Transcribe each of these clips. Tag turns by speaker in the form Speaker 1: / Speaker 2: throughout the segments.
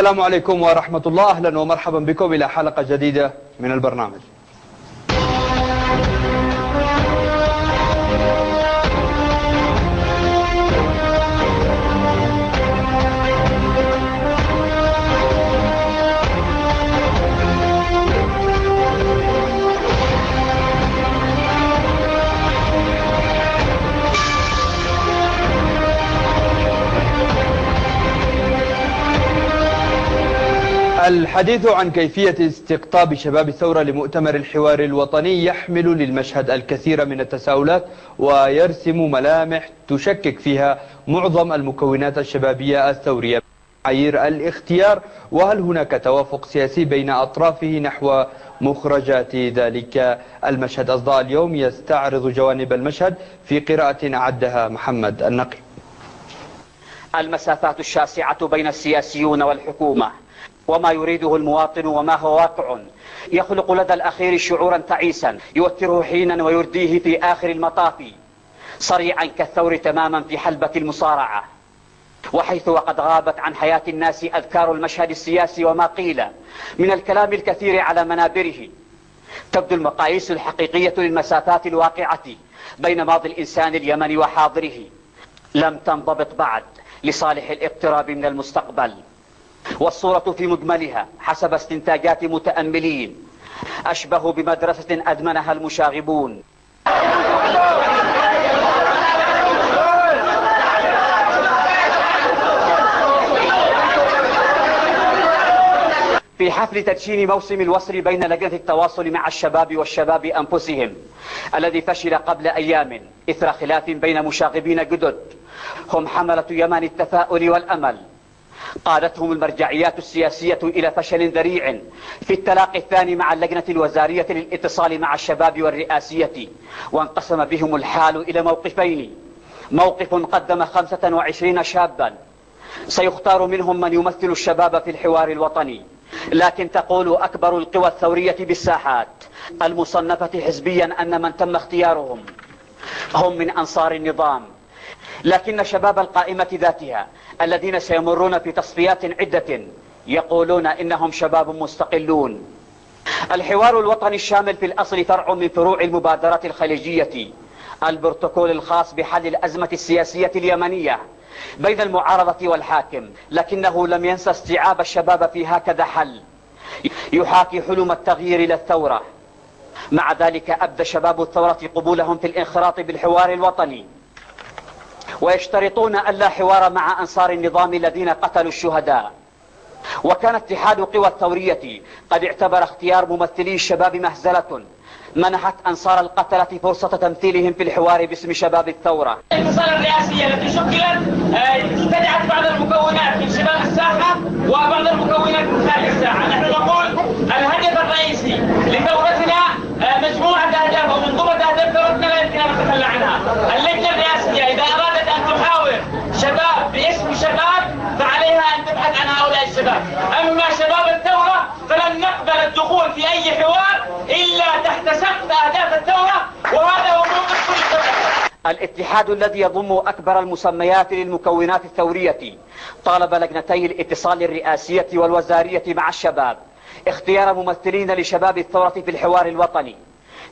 Speaker 1: السلام عليكم ورحمة الله. أهلا ومرحبا بكم إلى حلقة جديدة من البرنامج. الحديث عن كيفية استقطاب شباب الثورة لمؤتمر الحوار الوطني يحمل للمشهد الكثير من التساؤلات ويرسم ملامح تشكك فيها معظم المكونات الشبابية الثورية. معايير الاختيار وهل هناك توافق سياسي بين أطرافه نحو مخرجات ذلك المشهد؟ أصداء اليوم يستعرض جوانب المشهد في قراءة أعدها محمد النقي.
Speaker 2: المسافات الشاسعة بين السياسيون والحكومة. وما يريده المواطن وما هو واقع. يخلق لدى الأخير شعورا تعيسا يوتره حينا ويرديه في آخر المطاف صريعا كالثور تماما في حلبة المصارعة. وحيث وقد غابت عن حياة الناس أذكار المشهد السياسي وما قيل من الكلام الكثير على منابره. تبدو المقاييس الحقيقية للمسافات الواقعة بين ماضي الإنسان اليمني وحاضره. لم تنضبط بعد لصالح الاقتراب من المستقبل. والصورة في مجملها حسب استنتاجات متأملين. أشبه بمدرسة أدمنها المشاغبون. في حفل تدشين موسم الوصل بين لجنة التواصل مع الشباب والشباب أنفسهم الذي فشل قبل أيام إثر خلاف بين مشاغبين جدد. هم حملة يمن التفاؤل والأمل. قادتهم المرجعيات السياسية إلى فشل ذريع في التلاقي الثاني مع اللجنة الوزارية للاتصال مع الشباب والرئاسية وانقسم بهم الحال إلى موقفين. موقف قدم 25 شابا. سيختار منهم من يمثل الشباب في الحوار الوطني. لكن تقول أكبر القوى الثورية بالساحات المصنفة حزبيا أن من تم اختيارهم هم من أنصار النظام. لكن شباب القائمة ذاتها الذين سيمرون في تصفيات عدة يقولون إنهم شباب مستقلون. الحوار الوطني الشامل في الأصل فرع من فروع المبادرة الخليجية البروتوكول الخاص بحل الأزمة السياسية اليمنية بين المعارضة والحاكم لكنه لم ينسى استيعاب الشباب في هكذا حل. يحاكي حلم التغيير إلى الثورة. مع ذلك أبدى شباب الثورة قبولهم في الانخراط بالحوار الوطني. ويشترطون ألا حوار مع أنصار النظام الذين قتلوا الشهداء. وكان اتحاد قوى الثورية قد اعتبر اختيار ممثلي الشباب مهزلة. منحت أنصار القتلة فرصة تمثيلهم في الحوار باسم شباب الثورة.
Speaker 3: الاتصال الرئاسية التي شكلت استدعت بعض المكونات من شباب الساحة وبعض المكونات من خارج الساحة. نحن نقول الهدف الرئيسي لثورتنا مجموعة أهداف ومن ضمن أهداف ثورتنا لا يمكن أن نتخلى عنها. اللجنة الرئاسية إذا أرادت أن تحاور شباب باسم شباب فعليها أن تبحث عن هؤلاء الشباب. أما شباب الثورة فلن نقبل الدخول في أي حوار إلا تحت سقف أهداف الثورة وهذا هو موقف كل
Speaker 2: الاتحاد الذي يضم أكبر المسميات للمكونات الثورية طالب لجنتي الاتصال الرئاسية والوزارية مع الشباب اختيار ممثلين لشباب الثورة في الحوار الوطني.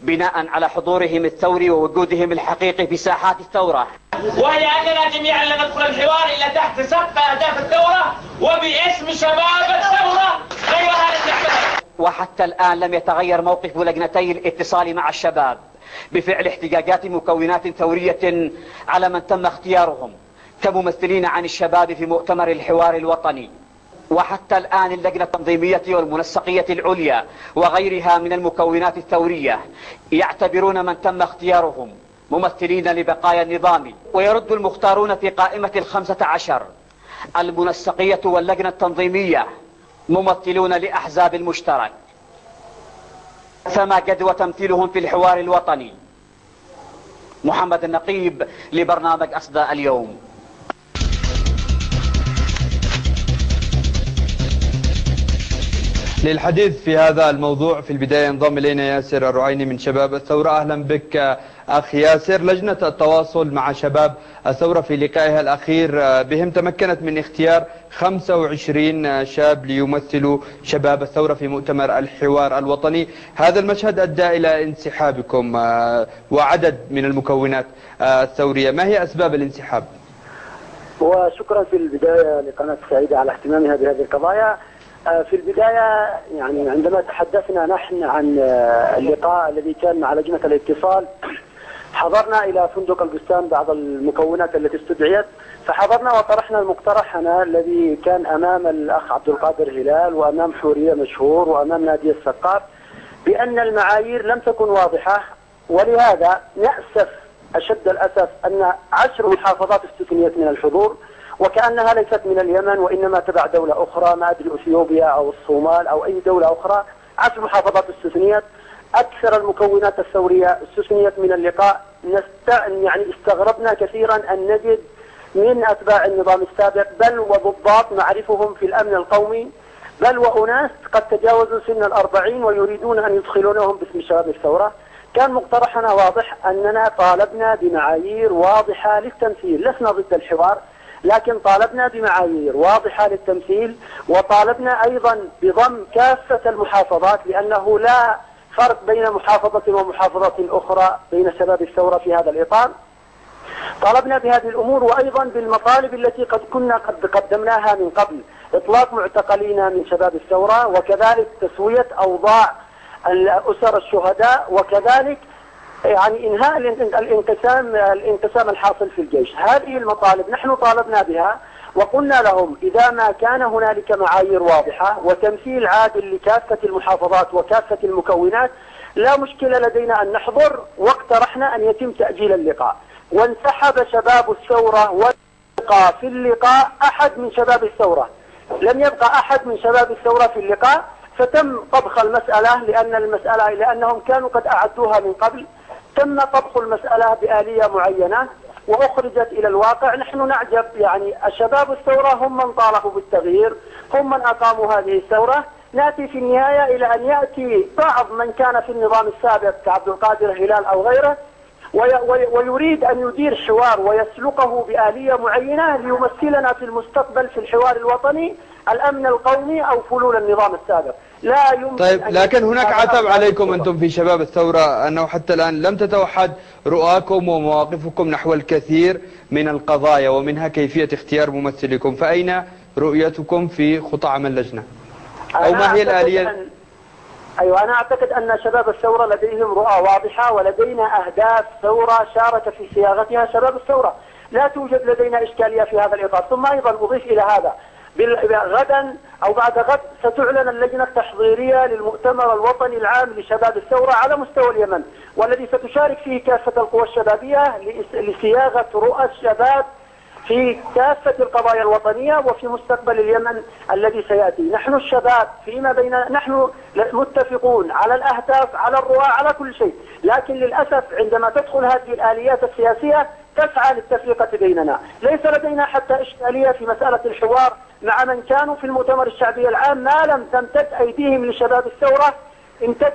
Speaker 2: بناء على حضورهم الثوري ووجودهم الحقيقي في ساحات الثورة.
Speaker 3: وهي أننا جميعا لن ندخل الحوار إلا تحت سقف أهداف الثورة وباسم شباب الثورة غير هذا الاحتفال
Speaker 2: وحتى الآن لم يتغير موقف لجنتي الاتصال مع الشباب بفعل احتجاجات مكونات ثورية على من تم اختيارهم كممثلين عن الشباب في مؤتمر الحوار الوطني. وحتى الآن اللجنة التنظيمية والمنسقية العليا وغيرها من المكونات الثورية يعتبرون من تم اختيارهم ممثلين لبقايا النظام ويرد المختارون في قائمة الخمسة عشر. المنسقية واللجنة التنظيمية ممثلون لأحزاب المشترك. فما جدوى تمثيلهم في الحوار الوطني؟ محمد النقيب لبرنامج أصداء اليوم.
Speaker 1: للحديث في هذا الموضوع في البداية ينضم إلينا ياسر الرعيني من شباب الثورة. أهلا بك أخ ياسر. لجنة التواصل مع شباب الثورة في لقائها الأخير بهم تمكنت من اختيار 25 شاب ليمثلوا شباب الثورة في مؤتمر الحوار الوطني. هذا المشهد أدى إلى انسحابكم وعدد من المكونات الثورية. ما هي أسباب الانسحاب؟
Speaker 4: وشكرا في البداية لقناة سعيدة على اهتمامها بهذه القضايا. آه، في البداية يعني عندما تحدثنا نحن عن آه، اللقاء الذي كان مع لجنة الاتصال حضرنا إلى فندق البستان بعض المكونات التي استدعيت فحضرنا وطرحنا المقترح الذي كان أمام الأخ عبد القادر هلال وأمام حورية مشهور وأمام نادية السقاف بأن المعايير لم تكن واضحة ولهذا نأسف أشد الأسف أن عشر محافظات استثنيت من الحضور وكأنها ليست من اليمن وإنما تبع دولة أخرى ما أدري أثيوبيا أو الصومال أو أي دولة أخرى. عشر محافظات استثنيت أكثر المكونات الثورية استثنيت من اللقاء. نست... يعني استغربنا كثيرا أن نجد من أتباع النظام السابق بل وضباط نعرفهم في الأمن القومي بل وأناس قد تجاوزوا سن الأربعين ويريدون أن يدخلونهم باسم شباب الثورة. كان مقترحنا واضح أننا طالبنا بمعايير واضحة للتمثيل لسنا ضد الحوار. لكن طالبنا بمعايير واضحة للتمثيل وطالبنا أيضا بضم كافة المحافظات لأنه لا فرق بين محافظة ومحافظة أخرى بين شباب الثورة في هذا الإطار. طالبنا بهذه الأمور وأيضا بالمطالب التي قد كنا قد قدمناها من قبل إطلاق معتقلين من شباب الثورة وكذلك تسوية أوضاع أسر الشهداء وكذلك يعني إنهاء الانقسام الانقسام الحاصل في الجيش. هذه المطالب نحن طالبنا بها وقلنا لهم إذا ما كان هنالك معايير واضحة وتمثيل عادل لكافة المحافظات وكافة المكونات لا مشكلة لدينا أن نحضر واقترحنا أن يتم تأجيل اللقاء. وانسحب شباب الثورة ويبقى في اللقاء أحد من شباب الثورة. لم يبقى أحد من شباب الثورة في اللقاء فتم طبخ المسألة لأن المسألة لأنهم كانوا قد أعدوها من قبل. تم طبخ المسألة بآلية معينة وأخرجت إلى الواقع. نحن نعجب يعني الشباب الثورة هم من طالبوا بالتغيير هم من أقاموا هذه الثورة. نأتي في النهاية إلى أن يأتي بعض من كان في النظام السابق كعبد القادر هلال أو غيره ويريد أن يدير حوار ويسلقه بآلية معينة ليمثلنا في المستقبل في الحوار الوطني. الأمن القومي أو فلول النظام السابق.
Speaker 1: لا يمكن طيب لكن هناك عتب عليكم أنتم في شباب الثورة أنه حتى الآن لم تتوحد رؤاكم ومواقفكم نحو الكثير من القضايا ومنها كيفية اختيار ممثلكم. فأين رؤيتكم في خطى عمل اللجنة أو ما هي الآلية؟
Speaker 4: أيوة أنا أعتقد أن شباب الثورة لديهم رؤى واضحة ولدينا أهداف ثورة شارك في صياغتها شباب الثورة. لا توجد لدينا إشكالية في هذا الإطار. ثم أيضا أضيف إلى هذا. غدا أو بعد غد ستعلن اللجنة التحضيرية للمؤتمر الوطني العام لشباب الثورة على مستوى اليمن والذي ستشارك فيه كافة القوى الشبابية لصياغة رؤى الشباب في كافة القضايا الوطنية وفي مستقبل اليمن الذي سيأتي. نحن الشباب فيما بين نحن متفقون على الأهداف على الرؤى على كل شيء لكن للأسف عندما تدخل هذه الآليات السياسية تسعى للتفرقة بيننا. ليس لدينا حتى إشكالية في مسألة الحوار مع من كانوا في المؤتمر الشعبي العام ما لم تمتد أيديهم لشباب الثورة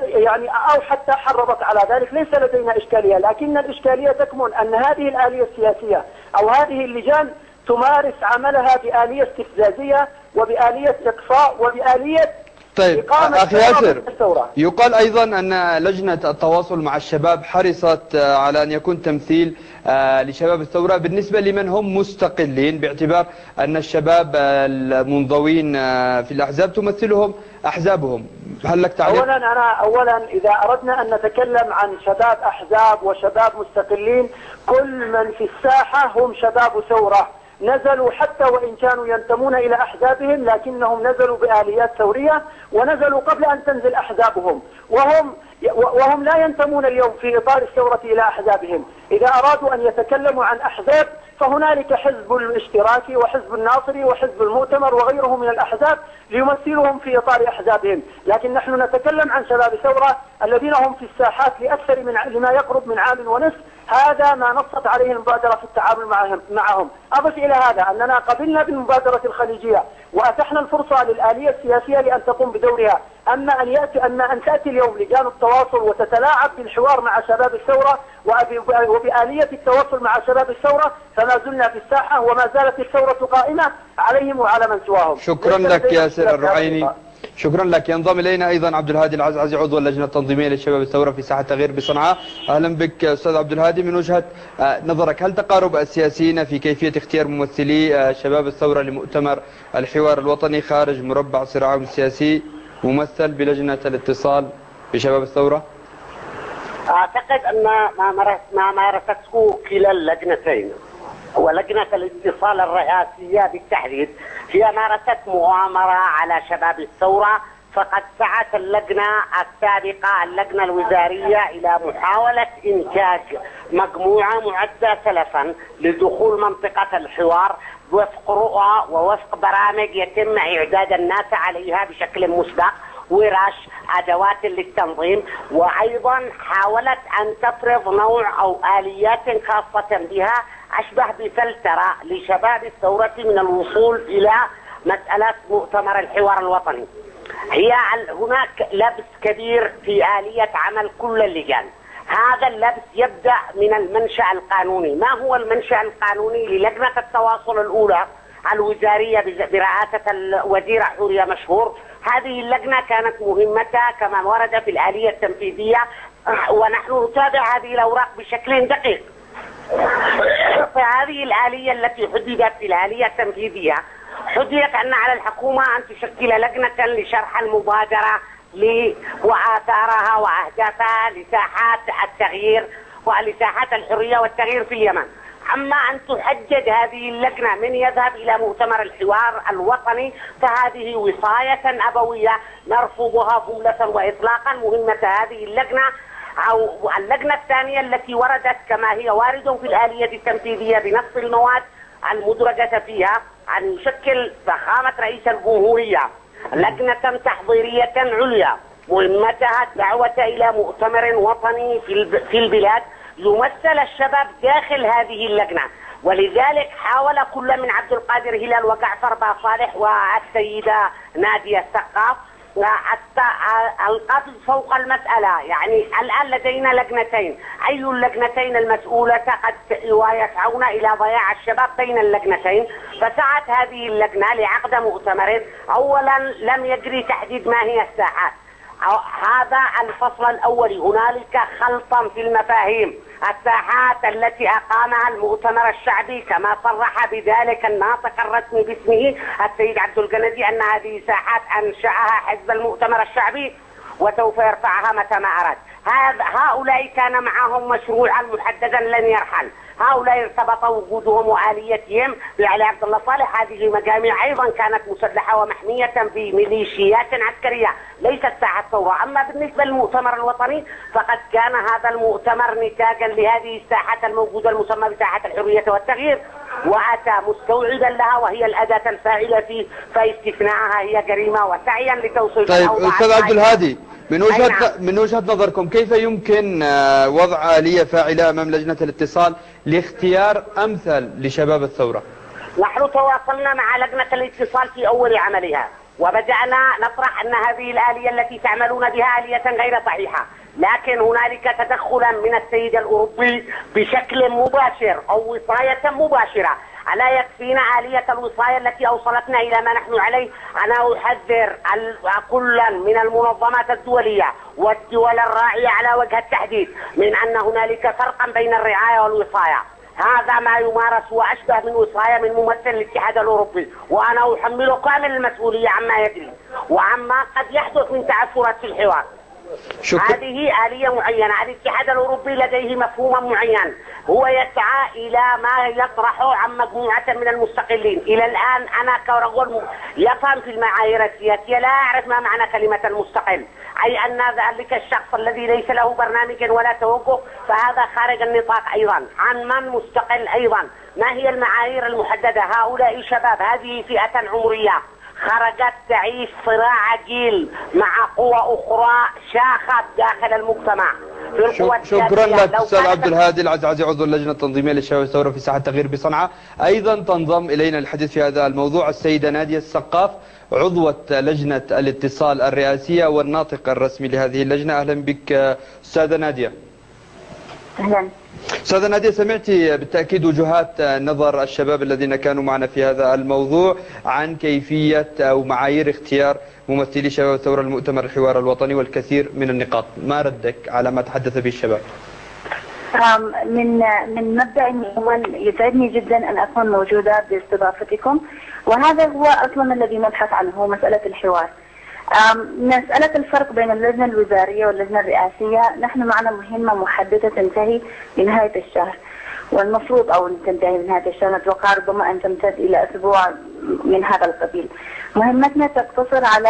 Speaker 4: يعني أو حتى حرضت على ذلك. ليس لدينا إشكالية لكن الإشكالية تكمن أن هذه الآلية السياسية أو هذه اللجان تمارس عملها بآلية استفزازية وبآلية إقصاء وبآلية
Speaker 1: طيب أخي ياسر يقال أيضا أن لجنة التواصل مع الشباب حرصت على أن يكون تمثيل لشباب الثورة بالنسبة لمن هم مستقلين باعتبار أن الشباب المنضوين آه، في الأحزاب تمثلهم أحزابهم هل لك تعليق؟
Speaker 4: أولا أنا أولا إذا أردنا أن نتكلم عن شباب أحزاب وشباب مستقلين كل من في الساحة هم شباب ثورة نزلوا حتى وإن كانوا ينتمون إلى أحزابهم لكنهم نزلوا بآليات ثورية ونزلوا قبل أن تنزل أحزابهم. وهم وهم لا ينتمون اليوم في إطار الثورة إلى أحزابهم. إذا أرادوا أن يتكلموا عن أحزاب فهنالك حزب الاشتراكي وحزب الناصري وحزب المؤتمر وغيره من الأحزاب ليمثلهم في إطار أحزابهم. لكن نحن نتكلم عن شباب ثورة الذين هم في الساحات لأكثر من لما يقرب من عام ونصف هذا ما نصت عليه المبادرة في التعامل معهم, معهم. أضف إلى هذا أننا قبلنا بالمبادرة الخليجية وأتحنا الفرصة للآلية السياسية لأن تقوم بدورها. أما أن يأتي أما أن تأتي اليوم لجان التواصل وتتلاعب بالحوار مع شباب الثورة وبآلية التواصل مع شباب الثورة فما زلنا في الساحة وما زالت الثورة قائمة عليهم وعلى من سواهم.
Speaker 1: شكرا لك ياسر الرعيني. شكرا لك. ينضم إلينا أيضا عبد الهادي العزعزي عضو اللجنة التنظيمية للشباب الثورة في ساحة تغيير بصنعاء أهلا بك أستاذ عبد الهادي. من وجهة آه، نظرك هل تقارب السياسيين في كيفية اختيار ممثلي آه، شباب الثورة لمؤتمر الحوار الوطني خارج مربع صراعهم السياسي ممثل بلجنة الاتصال بشباب الثورة؟
Speaker 5: أعتقد أن ما مارس ما مارسته كلا اللجنتين ولجنة الاتصال الرئاسية بالتحديد. هي مارست مؤامره على شباب الثورة فقد سعت اللجنة السابقة اللجنة الوزارية إلى محاولة إنتاج مجموعة معدة سلفا لدخول منطقة الحوار وفق رؤى ووفق برامج يتم إعداد الناس عليها بشكل مسبق ورش أدوات للتنظيم. وأيضا حاولت أن تفرض نوع أو آليات خاصة بها أشبه بفلترة لشباب الثورة من الوصول إلى مسألة مؤتمر الحوار الوطني. هي هناك لبس كبير في آلية عمل كل اللجان. هذا اللبس يبدأ من المنشأ القانوني، ما هو المنشأ القانوني للجنة التواصل الأولى الوزارية بز- برئاسة الوزيره حورية مشهور هذه اللجنة كانت مهمتها كما ورد في الآلية التنفيذية ونحن نتابع هذه الأوراق بشكل دقيق فهذه الآلية التي حددت الآلية التنفيذية حددت أن على الحكومة أن تشكل لجنة لشرح المبادرة وآثارها وأهدافها لساحات التغيير ولساحات الحرية والتغيير في اليمن. أما أن تحدد هذه اللجنة من يذهب إلى مؤتمر الحوار الوطني فهذه وصاية أبوية نرفضها جملة وإطلاقا مهمة هذه اللجنة. أو اللجنة الثانية التي وردت كما هي وارد في الآلية التنفيذية بنص المواد المدرجة فيها أن يشكل فخامة رئيس الجمهورية لجنة تحضيرية عليا مهمتها الدعوة إلى مؤتمر وطني في الب- في البلاد يمثل الشباب داخل هذه اللجنة ولذلك حاول كل من عبد القادر هلال وجعفر باصالح والسيدة نادية الثقاف حتى القبض فوق المسألة. يعني الآن لدينا لجنتين. أي اللجنتين المسؤولة؟ قد ويسعون إلى ضياع الشباب بين اللجنتين. فسعت هذه اللجنة لعقد مؤتمر. أولا لم يجري تحديد ما هي الساحات هذا الفصل الأول هنالك خلطا في المفاهيم. الساحات التي أقامها المؤتمر الشعبي كما صرح بذلك الناطق الرسمي باسمه السيد عبد الجندي أن هذه ساحات أنشأها حزب المؤتمر الشعبي وسوف يرفعها متى ما أراد. هؤلاء كان معهم مشروعا محددا لن يرحل. هؤلاء ارتبط وجودهم وآليتهم بعلي عبد الله صالح. هذه مجاميع أيضا كانت مسلحة ومحمية بميليشيات عسكرية ليست ساحة ثورة. أما بالنسبة للمؤتمر الوطني فقد كان هذا المؤتمر نتاجا لهذه الساحة الموجودة المسمى بساحة الحرية والتغيير. وأتى مستوعبا لها وهي الأداة الفاعلة فاستثناءها هي جريمة وسعيا لتوصيل
Speaker 1: طيب أستاذ عبد. الهادي من
Speaker 5: أي
Speaker 1: وجهة
Speaker 5: نعم.
Speaker 1: من وجهة نظركم كيف يمكن آه، وضع آلية فاعلة أمام لجنة الاتصال لاختيار أمثل لشباب الثورة؟
Speaker 5: نحن تواصلنا مع لجنة الاتصال في أول عملها وبدأنا نطرح أن هذه الآلية التي تعملون بها آلية غير صحيحة. لكن هنالك تدخلا من السيد الأوروبي بشكل مباشر أو وصاية مباشرة. ألا يكفينا آلية الوصاية التي أوصلتنا إلى ما نحن عليه؟ أنا أحذر كلا من المنظمات الدولية والدول الراعية على وجه التحديد من أن هنالك فرقا بين الرعاية والوصاية. هذا ما يمارس وأشبه من وصايه من ممثل الاتحاد الأوروبي وأنا أحمله كامل المسؤولية عما يجري وعما قد يحدث من تعثرات في الحوار.
Speaker 1: شكرا.
Speaker 5: هذه آلية معينة الاتحاد الأوروبي لديه مفهوم معين. هو يسعى إلى ما يطرحه عن مجموعة من المستقلين. إلى الآن أنا كرجل يفهم في المعايير السياسية لا أعرف ما معنى كلمة المستقل. أي أن ذلك الشخص الذي ليس له برنامج ولا توجه فهذا خارج النطاق أيضا. عن من مستقل أيضا؟ ما هي المعايير المحددة؟ هؤلاء شباب هذه فئة عمرية. خرجت تعيش صراع جيل مع قوى أخرى شاخت داخل المجتمع.
Speaker 1: شكرا. لك
Speaker 5: أستاذ
Speaker 1: عبد الهادي العزعزي عضو اللجنة التنظيمية للشباب الثورة في ساحة التغيير بصنعاء. أيضا تنضم إلينا الحديث في هذا الموضوع السيدة نادية السقاف عضوة لجنة الاتصال الرئاسية والناطق الرسمي لهذه اللجنة. أهلا بك أستاذة نادية.
Speaker 6: أهلا.
Speaker 1: أستاذة نادية سمعت بالتأكيد وجهات نظر الشباب الذين كانوا معنا في هذا الموضوع عن كيفية أو معايير اختيار ممثلي شباب الثورة المؤتمر الحوار الوطني والكثير من النقاط. ما ردك على ما تحدث به الشباب؟
Speaker 6: من من مبدأ الأول يسعدني جدا أن أكون موجودة باستضافتكم. وهذا هو أصلا الذي نبحث عنه هو مسألة الحوار. مسألة الفرق بين اللجنة الوزارية واللجنة الرئاسية نحن معنا مهمة محددة تنتهي بنهايه الشهر. والمفروض أو تنتهي بنهايه الشهر نتوقع ربما أن تمتد إلى أسبوع من هذا القبيل. مهمتنا تقتصر على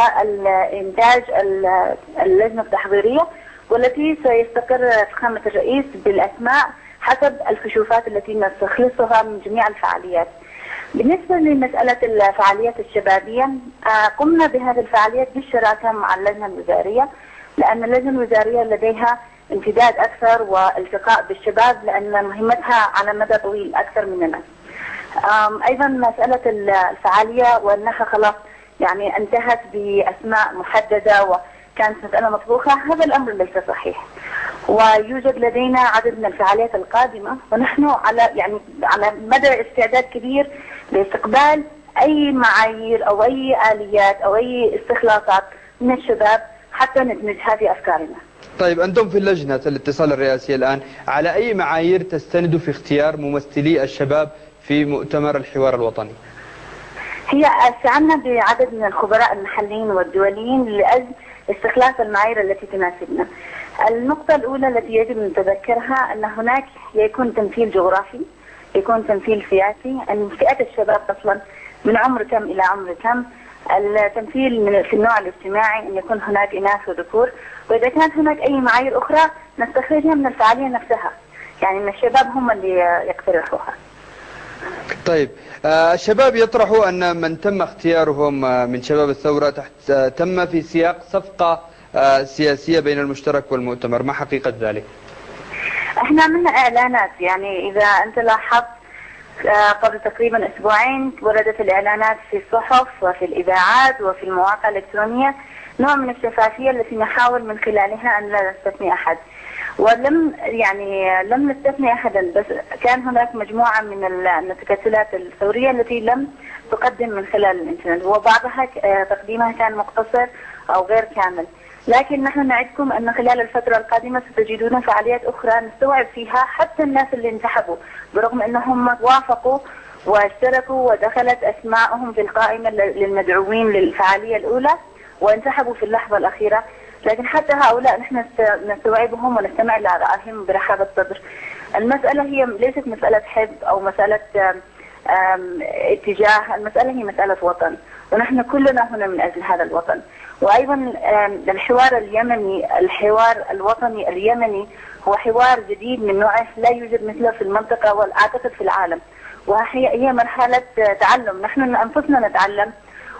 Speaker 6: انتاج ال- اللجنة التحضيرية والتي سيستقر فخامة الرئيس بالأسماء حسب الكشوفات التي نستخلصها من جميع الفعاليات بالنسبة لمسألة الفعاليات الشبابية آه، قمنا بهذه الفعاليات بالشراكة مع اللجنة الوزارية لأن اللجنة الوزارية لديها امتداد أكثر والتقاء بالشباب لأن مهمتها على مدى طويل أكثر مننا أيضا مسألة الفعالية وأنها خلاص يعني انتهت بأسماء محددة وكانت مسألة مطبوخة هذا الأمر ليس صحيح. ويوجد لدينا عدد من الفعاليات القادمة ونحن على يعني على مدى استعداد كبير لاستقبال أي معايير أو أي آليات أو أي استخلاصات من الشباب حتى ندمجها في أفكارنا.
Speaker 1: طيب أنتم في اللجنة الاتصال الرئاسية الآن على أي معايير تستندوا في اختيار ممثلي الشباب في مؤتمر الحوار الوطني؟
Speaker 6: هي استعنا بعدد من الخبراء المحليين والدوليين لأجل استخلاص المعايير التي تناسبنا. النقطة الأولى التي يجب أن نتذكرها أن هناك يكون تمثيل جغرافي، يكون تمثيل سياسي، أن فئة الشباب أصلا من عمر كم إلى عمر كم، التمثيل من في النوع الاجتماعي أن يكون هناك إناث وذكور، وإذا كانت هناك أي معايير أخرى نستخرجها من الفعالية نفسها. يعني من الشباب هم اللي يقترحوها.
Speaker 1: طيب آه، الشباب يطرحوا أن من تم اختيارهم آه، من شباب الثورة تحت آه، تم في سياق صفقة سياسية بين المشترك والمؤتمر ما حقيقة ذلك؟
Speaker 6: إحنا عملنا إعلانات يعني إذا أنت لاحظت قبل تقريبا أسبوعين وردت الإعلانات في الصحف وفي الإذاعات وفي المواقع الإلكترونية نوع من الشفافية التي نحاول من خلالها أن لا نستثني أحد. ولم يعني لم نستثني أحدا بس كان هناك مجموعة من التكتلات الثورية التي لم تقدم من خلال الإنترنت وبعضها آه، تقديمها كان مقتصر أو غير كامل. لكن نحن نعدكم أن خلال الفترة القادمة ستجدون فعاليات أخرى نستوعب فيها حتى الناس اللي انسحبوا برغم أنهم وافقوا واشتركوا ودخلت أسماءهم في القائمة للمدعوين للفعالية الأولى وانسحبوا في اللحظة الأخيرة لكن حتى هؤلاء نحن نست- نستوعبهم ونستمع لآرائهم برحابة صدر المسألة هي ليست مسألة حزب أو مسألة اتجاه المسألة هي مسألة وطن. ونحن كلنا هنا من أجل هذا الوطن. وأيضا الحوار اليمني الحوار الوطني اليمني هو حوار جديد من نوعه لا يوجد مثله في المنطقة وأعتقد في العالم. وهي هي مرحلة آه، تعلم. نحن أنفسنا نتعلم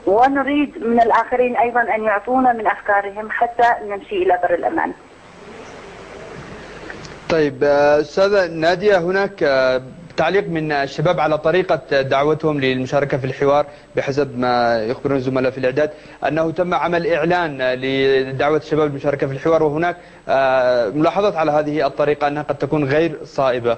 Speaker 6: ونريد من الآخرين أيضا أن يعطونا من أفكارهم حتى نمشي إلى بر الأمان.
Speaker 1: طيب أستاذة نادية هناك تعليق من الشباب على طريقة دعوتهم للمشاركة في الحوار بحسب ما يخبرون الزملاء في الإعداد أنه تم عمل إعلان لدعوة الشباب للمشاركة في الحوار وهناك آه، ملاحظات على هذه الطريقة أنها قد تكون غير صائبة.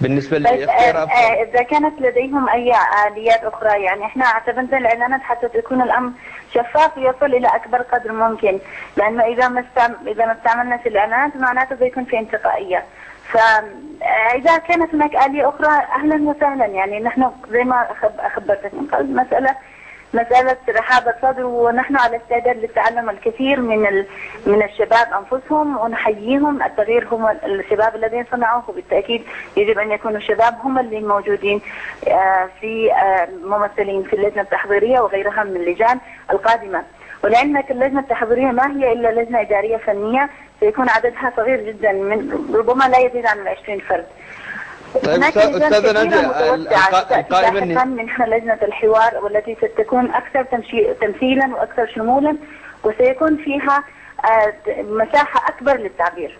Speaker 1: بالنسبة
Speaker 6: طيب
Speaker 1: لاختيار
Speaker 6: آه، آه، إذا كانت لديهم أي آليات أخرى يعني إحنا اعتمدنا الإعلانات حتى تكون الأمر شفاف ويصل إلى أكبر قدر ممكن. لأنه إذا ما. إذا ما استعملنا الإعلانات معناته بيكون في انتقائية. فإذا كانت هناك آلية أخرى أهلا وسهلا. يعني نحن زي ما أخب... أخبرتك من قبل مسألة مسألة رحابة صدر ونحن على استعداد للتعلم الكثير من ال... من الشباب أنفسهم ونحييهم. التغيير هم الشباب الذين صنعوه بالتأكيد يجب أن يكونوا الشباب هم اللي موجودين آه، في آه، ممثلين في اللجنة التحضيرية وغيرها من اللجان القادمة. ولعلمك اللجنة التحضيرية ما هي إلا لجنة إدارية فنية سيكون عددها صغير جدا من ربما لا يزيد عن 20 فرد.
Speaker 1: طيب
Speaker 6: هناك
Speaker 1: أستاذ-
Speaker 6: لجان
Speaker 1: أستاذة
Speaker 6: كثيرة
Speaker 1: نادية،
Speaker 6: متوسعة
Speaker 1: الق-
Speaker 6: ستأتي
Speaker 1: القائمة
Speaker 6: لاحقاً منها لجنة الحوار والتي ستكون أكثر تمشي- تمثيلا وأكثر شمولا وسيكون فيها آه، مساحة أكبر للتعبير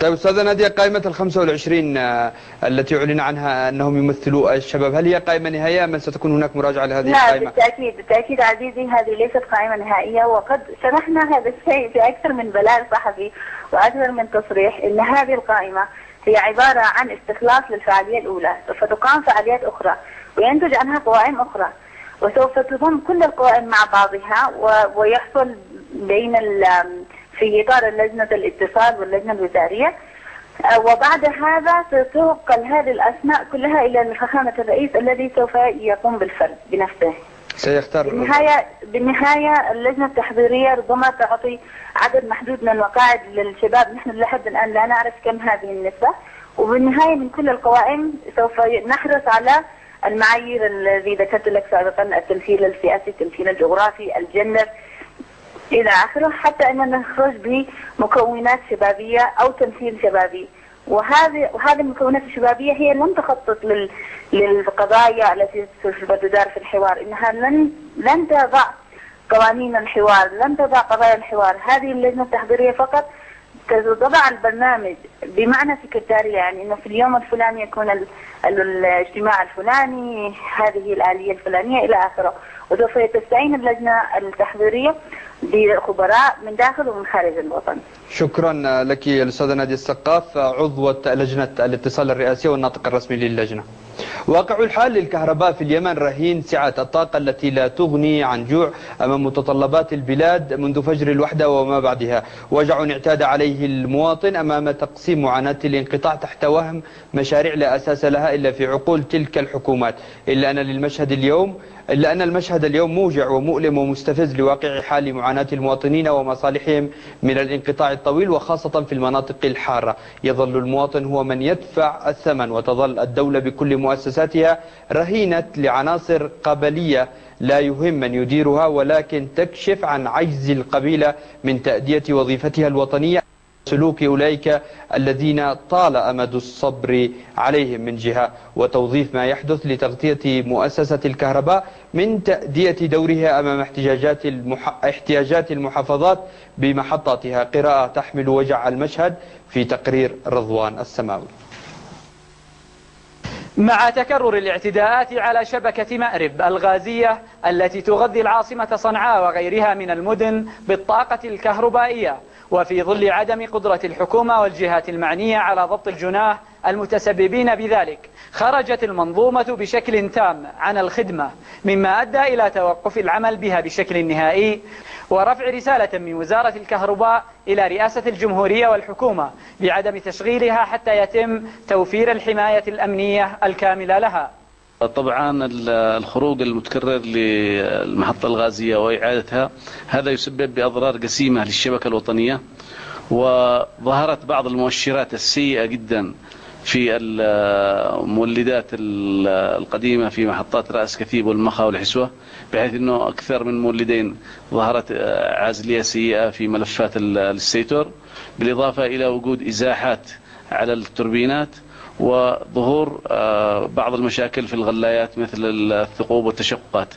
Speaker 1: طيب أستاذة نادية قائمة ال 25 آه، التي أعلن عنها أنهم يمثلوا الشباب هل هي قائمة نهائية أم ستكون هناك مراجعة لهذه
Speaker 6: لا
Speaker 1: القائمة؟
Speaker 6: بالتأكيد بالتأكيد عزيزي هذه ليست قائمة نهائية وقد شرحنا هذا الشيء في أكثر من بلاغ صحفي وأكثر من تصريح أن هذه القائمة هي عبارة عن استخلاص للفعالية الأولى سوف تقام فعاليات أخرى وينتج عنها قوائم أخرى وسوف تضم كل القوائم مع بعضها ويحصل بين في إطار لجنة الاتصال واللجنة الوزارية. وبعد هذا ستنقل هذه الأسماء كلها إلى فخامة الرئيس الذي سوف يقوم بالفرد بنفسه.
Speaker 1: سيختار
Speaker 6: بالنهاية بالنهاية اللجنة التحضيرية ربما تعطي عدد محدود من المقاعد للشباب. نحن لحد الآن لا نعرف كم هذه النسبة. وبالنهاية من كل القوائم سوف نحرص على المعايير الذي ذكرت لك سابقا التمثيل السياسي التمثيل الجغرافي الجندر إلى آخره حتى أننا نخرج بمكونات شبابية أو تمثيل شبابي. وهذه وهذه المكونات الشبابية هي لن تخطط لل للقضايا التي تدار في الحوار إنها لن لن تضع قوانين الحوار لن تضع قضايا الحوار. هذه اللجنة التحضيرية فقط تضع البرنامج بمعنى سكرتارية يعني إنه في اليوم الفلاني يكون ال- ال- الاجتماع الفلاني هذه الآلية الفلانية إلى آخره. وسوف تستعين اللجنة التحضيرية بخبراء من داخل ومن خارج الوطن.
Speaker 1: شكرا لك الأستاذة نادية السقاف. عضوة لجنة الاتصال الرئاسية والناطق الرسمي للجنة. واقع الحال للكهرباء في اليمن رهين سعة الطاقة التي لا تغني عن جوع أمام متطلبات البلاد منذ فجر الوحدة وما بعدها. وجع اعتاد عليه المواطن أمام تقسيم معاناة الانقطاع تحت وهم مشاريع لا أساس لها إلا في عقول تلك الحكومات. إلا أن للمشهد اليوم إلا أن المشهد اليوم موجع ومؤلم ومستفز لواقع حال معاناة المواطنين ومصالحهم من الانقطاع الطويل وخاصة في المناطق الحارة. يظل المواطن هو من يدفع الثمن وتظل الدولة بكل مؤسساتها رهينة لعناصر قبلية لا يهم من يديرها ولكن تكشف عن عجز القبيلة من تأدية وظيفتها الوطنية. سلوك أولئك الذين طال أمد الصبر عليهم من جهة وتوظيف ما يحدث لتغطية مؤسسة الكهرباء من تأدية دورها أمام احتجاجات المح... احتياجات المحافظات بمحطاتها. قراءة تحمل وجع المشهد في تقرير رضوان السماوي.
Speaker 7: مع تكرر الاعتداءات على شبكة مأرب الغازية التي تغذي العاصمة صنعاء وغيرها من المدن بالطاقة الكهربائية وفي ظل عدم قدرة الحكومة والجهات المعنية على ضبط الجناه المتسببين بذلك خرجت المنظومة بشكل تام عن الخدمة مما أدى إلى توقف العمل بها بشكل نهائي ورفع رسالة من وزارة الكهرباء إلى رئاسة الجمهورية والحكومة بعدم تشغيلها حتى يتم توفير الحماية الأمنية الكاملة لها.
Speaker 8: طبعا الخروج المتكرر للمحطة الغازية وإعادتها هذا يسبب بأضرار جسيمة للشبكة الوطنية وظهرت بعض المؤشرات السيئة جدا في المولدات القديمة في محطات رأس كثيب والمخا والحسوة بحيث أنه أكثر من مولدين ظهرت عازلية سيئة في ملفات السيتور بالإضافة إلى وجود إزاحات على التوربينات وظهور بعض المشاكل في الغلايات مثل الثقوب والتشققات.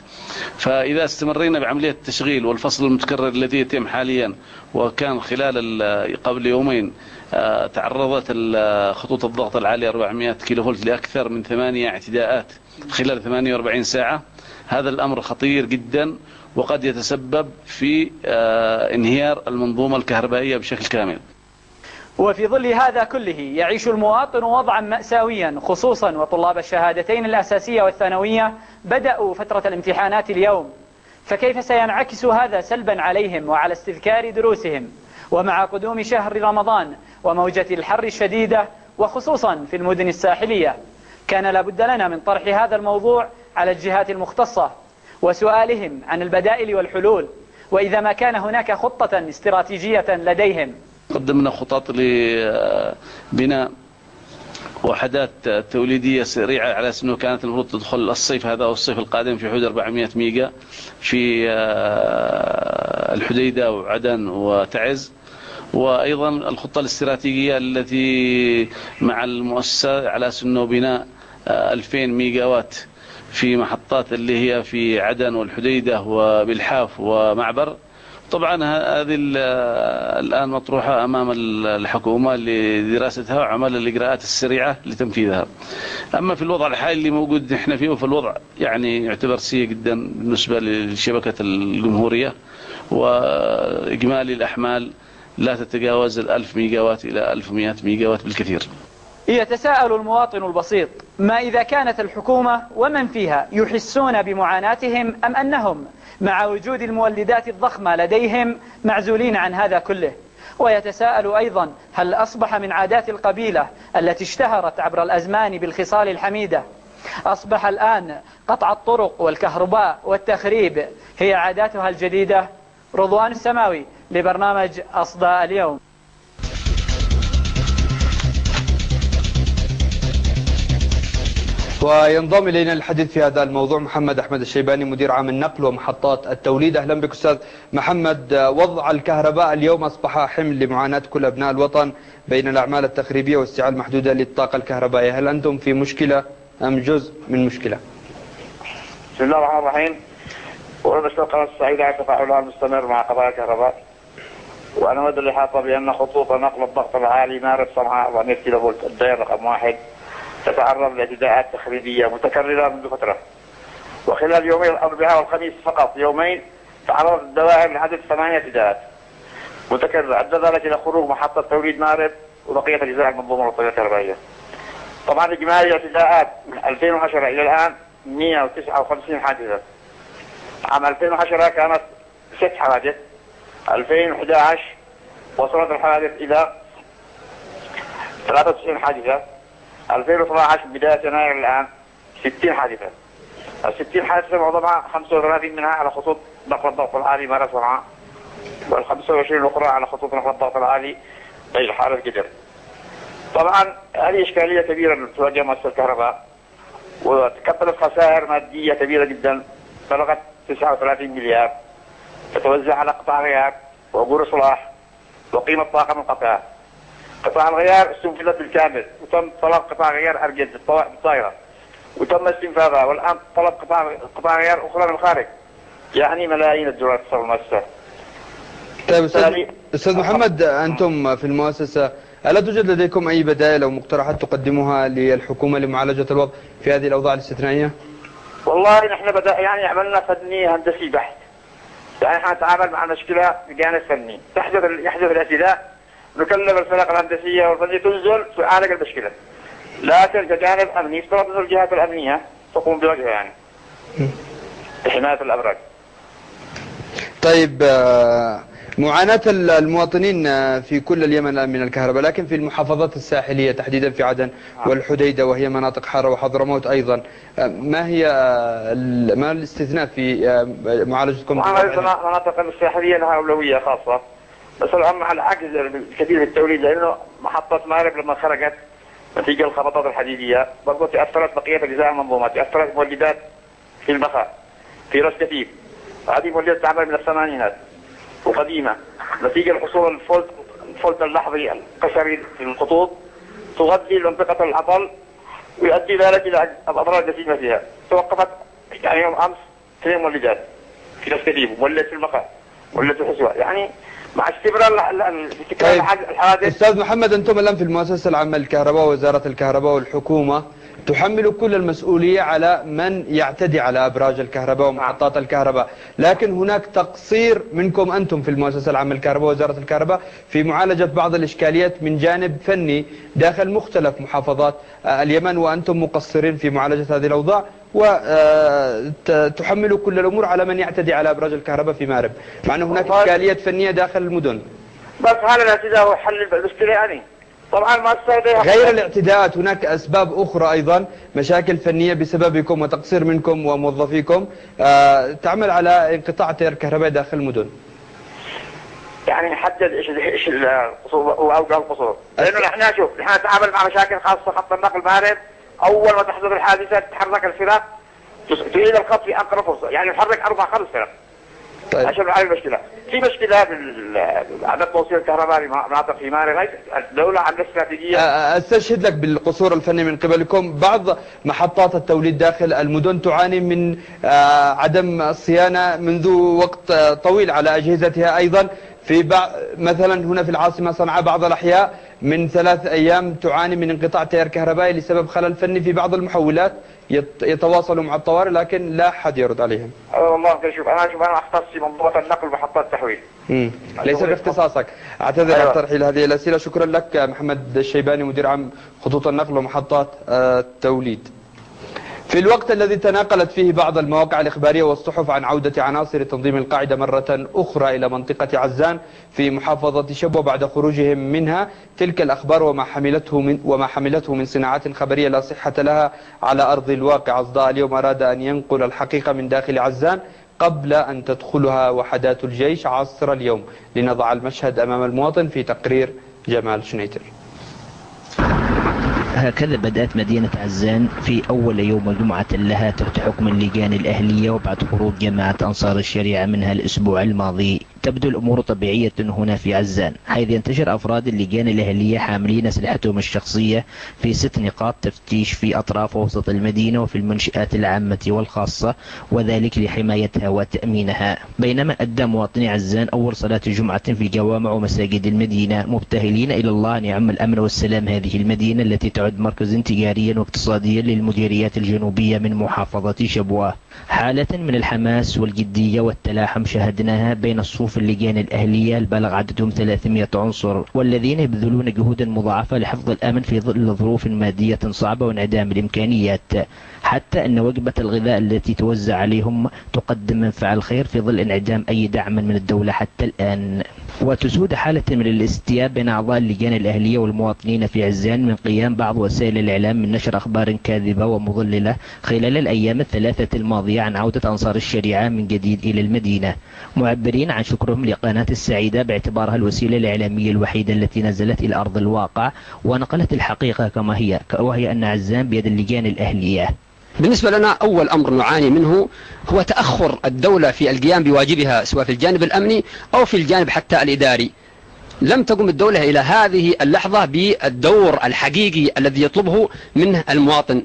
Speaker 8: فإذا استمرينا بعملية التشغيل والفصل المتكرر الذي يتم حاليا وكان خلال قبل يومين تعرضت خطوط الضغط العالية 400 كيلو فولت لأكثر من ثمانية اعتداءات خلال 48 ساعة. هذا الأمر خطير جدا وقد يتسبب في انهيار المنظومة الكهربائية بشكل كامل.
Speaker 7: وفي ظل هذا كله يعيش المواطن وضعا مأساويا خصوصا وطلاب الشهادتين الأساسية والثانوية بدأوا فترة الامتحانات اليوم. فكيف سينعكس هذا سلبا عليهم وعلى استذكار دروسهم؟ ومع قدوم شهر رمضان وموجة الحر الشديدة وخصوصا في المدن الساحلية كان لابد لنا من طرح هذا الموضوع على الجهات المختصة وسؤالهم عن البدائل والحلول. وإذا ما كان هناك خطة استراتيجية لديهم
Speaker 8: قدمنا خطط لبناء وحدات توليدية سريعة على أنه كانت المفروض تدخل الصيف هذا أو الصيف القادم في حدود 400 ميجا في الحديدة وعدن وتعز. وأيضا الخطة الاستراتيجية التي مع المؤسسة على أنه بناء 2000 ميجا وات في محطات اللي هي في عدن والحديدة وبالحاف ومعبر. طبعا هذه الآن مطروحة أمام الحكومة لدراستها وعمل الإجراءات السريعة لتنفيذها. أما في الوضع الحالي اللي موجود نحن فيه فالوضع يعني يعتبر سيء جدا بالنسبة لشبكة الجمهورية وإجمالي الأحمال. لا تتجاوز الألف ميجاوات إلى 1100 ميجاوات بالكثير.
Speaker 7: يتساءل المواطن البسيط ما إذا كانت الحكومة ومن فيها يحسون بمعاناتهم أم أنهم مع وجود المولدات الضخمة لديهم معزولين عن هذا كله. ويتساءل أيضا هل أصبح من عادات القبيلة التي اشتهرت عبر الأزمان بالخصال الحميدة. أصبح الآن قطع الطرق والكهرباء والتخريب هي عاداتها الجديدة. رضوان السماوي لبرنامج أصداء اليوم.
Speaker 1: وينضم إلينا الحديث في هذا الموضوع محمد أحمد الشيباني مدير عام النقل ومحطات التوليد. أهلا بك أستاذ محمد. وضع الكهرباء اليوم أصبح حمل لمعاناة كل أبناء الوطن بين الأعمال التخريبية واستيعاب محدوده للطاقة الكهربائية. هل أنتم في مشكلة أم جزء من مشكلة؟
Speaker 9: بسم الله الرحمن الرحيم. ونشكر قناه السعيدة على تفاعلها المستمر مع قضايا الكهرباء. وأنا اود الاحاطه بأن خطوط نقل الضغط العالي مارس صنعاء 400 كيلو فولت الدائر رقم واحد. تتعرض لاعتداءات تخريبية متكررة منذ فترة. وخلال يومي الأربعاء والخميس فقط يومين تعرضت الدوائر لحدث ثمانية اعتداءات متكررة أدى ذلك إلى خروج محطة توليد مارب وبقية أجزاء المنظومة الوطنية الكهربائية طبعا إجمالي الاعتداءات من 2010 إلى الآن 159 حادثة. عام 2010 كانت ست حوادث 2011 وصلت الحوادث إلى 93 حادثة. 2012 بداية يناير الآن 60 حادثة. ال 60 حادثة معظمها 35 منها على خطوط نقل الضغط العالي مرة صنعاء وال 25 الأخرى على خطوط نقل الضغط العالي بين حارة قدر طبعا هذه إشكالية كبيرة تواجه مؤسسة الكهرباء وتكبلت خسائر مادية كبيرة جدا بلغت 39 مليار تتوزع على قطاع غيار وأجور إصلاح وقيمة طاقة منقطعة. قطاع الغيار استنفذت بالكامل وتم طلب قطاع غيار ارجد بالطائره وتم استنفاذها والآن طلب قطاع قطاع غيار أخرى من الخارج. يعني ملايين الدولارات تصرف المؤسسة.
Speaker 1: طيب أستاذ أستاذ محمد أنتم في المؤسسة ألا توجد لديكم أي بدائل أو مقترحات تقدموها للحكومة لمعالجة الوضع في هذه الأوضاع الاستثنائية؟
Speaker 9: والله نحن بدا يعني عملنا فني هندسي بحت. يعني إحنا نتعامل مع المشكلة بجانب فني. تحدث يحدث الاعتداء نكلم الفرق الهندسيه والفنيه تنزل تعالج المشكلة. لكن كجانب افترض ان الجهات الأمنية تقوم بوجهها يعني. لحمايه الأبراج.
Speaker 1: طيب معاناة المواطنين في كل اليمن الآن من الكهرباء لكن في المحافظات الساحلية تحديدا في عدن والحديدة وهي مناطق حارة وحضرموت أيضا. ما هي ما الاستثناء في معالجتكم؟
Speaker 9: المناطق الساحلية لها أولوية خاصة. بس الأهم على العجز الكثير في التوليد لأنه محطة مارب لما خرجت نتيجة الخبطات الحديدية برضه تأثرت بقية أجزاء المنظومة تأثرت مولدات في المخا في راس كتيف هذه مولدات تعمل من الثمانينات وقديمة نتيجة الحصول الفولت الفولت اللحظي القشري في الخطوط تغذي منطقة العطل ويؤدي ذلك إلى الأضرار الجسيمة فيها. توقفت يعني يوم أمس اثنين مولدات في راس كتيف مولد في المخا مولد في يعني مع استمرار
Speaker 1: طيب الحوادث أستاذ محمد أنتم الآن في المؤسسة العامة للكهرباء ووزارة الكهرباء والحكومة. تحمل كل المسؤولية على من يعتدي على أبراج الكهرباء ومحطات الكهرباء، لكن هناك تقصير منكم أنتم في المؤسسة العامة للكهرباء ووزارة الكهرباء في معالجة بعض الإشكاليات من جانب فني داخل مختلف محافظات اليمن وأنتم مقصرين في معالجة هذه الأوضاع وتحمل كل الأمور على من يعتدي على أبراج الكهرباء في مارب. مع أن هناك إشكاليات فنية داخل المدن.
Speaker 9: بس هذا الاعتداء هو حل المشكلة يعني. طبعا ما
Speaker 1: غير الاعتداءات هناك أسباب أخرى أيضا مشاكل فنية بسببكم وتقصير منكم وموظفيكم. آه تعمل على انقطاع تيار الكهرباء داخل المدن.
Speaker 9: يعني نحدد إيش إيش القصور؟ واوجه القصور. لأنه نحن شوف نحن نتعامل مع مشاكل خاصة خط النقل مارب أول ما تحدث الحادثة تتحرك الفرق تعيد الخط في أقرب فرصة. يعني نحرك أربع خمس فرق. طيب. عشان نعالج المشكلة في مشكلة عدم توصيل الكهرباء لمناطق في مارغاي الدولة عندها استراتيجية.
Speaker 1: أستشهد لك بالقصور الفني من قبلكم بعض محطات التوليد داخل المدن تعاني من عدم الصيانه منذ وقت طويل على أجهزتها أيضا. في بعض مثلا هنا في العاصمة صنعاء بعض الأحياء من ثلاث أيام تعاني من انقطاع تيار كهربائي لسبب خلل فني في بعض المحولات. يتواصلوا مع الطوارئ لكن لا أحد يرد عليهم.
Speaker 9: والله شوف أنا شوف أنا أختص في منظومه النقل ومحطات التحويل.
Speaker 1: امم ليس باختصاصك، أعتذر أيوة. عن ترحيل هذه الأسئلة، شكرا لك محمد الشيباني مدير عام خطوط النقل ومحطات التوليد. في الوقت الذي تناقلت فيه بعض المواقع الإخبارية والصحف عن عودة عناصر تنظيم القاعدة مرة أخرى إلى منطقة عزان في محافظة شبوة بعد خروجهم منها تلك الأخبار وما حملته من وما حملته من صناعات خبرية لا صحة لها على أرض الواقع. أصداء اليوم أراد أن ينقل الحقيقة من داخل عزان قبل أن تدخلها وحدات الجيش عصر اليوم. لنضع المشهد أمام المواطن في تقرير جمال شنيتر.
Speaker 10: هكذا بدأت مدينة عزان في أول يوم جمعة لها تحت حكم اللجان الأهلية وبعد خروج جماعة أنصار الشريعة منها الأسبوع الماضي. تبدو الأمور طبيعية هنا في عزان حيث ينتشر أفراد اللجان الأهلية حاملين أسلحتهم الشخصية في ست نقاط تفتيش في أطراف وسط المدينة وفي المنشآت العامة والخاصة وذلك لحمايتها وتأمينها بينما أدى مواطني عزان أول صلاة جمعة في جوامع ومساجد المدينة مبتهلين إلى الله أن يعم الأمن والسلام هذه المدينة التي تعد مركزا تجاريا واقتصاديا للمديريات الجنوبية من محافظة شبوة. حالة من الحماس والجدية والتلاحم شاهدناها بين الصوف اللجان الأهلية البلغ عددهم 300 عنصر والذين يبذلون جهودا مضاعفة لحفظ الأمن في ظل ظروف مادية صعبة وانعدام الإمكانيات. حتى أن وجبة الغذاء التي توزع عليهم تقدم منفعة الخير في ظل انعدام أي دعم من الدولة حتى الآن. وتسود حالة من الاستياء بين أعضاء اللجان الأهلية والمواطنين في عزان من قيام بعض وسائل الإعلام من نشر أخبار كاذبة ومضللة خلال الأيام الثلاثة الماضية عن عودة أنصار الشريعة من جديد إلى المدينة. معبرين عن شكرهم لقناة السعيدة باعتبارها الوسيلة الإعلامية الوحيدة التي نزلت إلى أرض الواقع ونقلت الحقيقة كما هي وهي أن عزان بيد اللجان الأهلية.
Speaker 11: بالنسبة لنا أول أمر نعاني منه هو تأخر الدولة في القيام بواجبها سواء في الجانب الأمني أو في الجانب حتى الإداري. لم تقم الدولة إلى هذه اللحظة بالدور الحقيقي الذي يطلبه منه المواطن.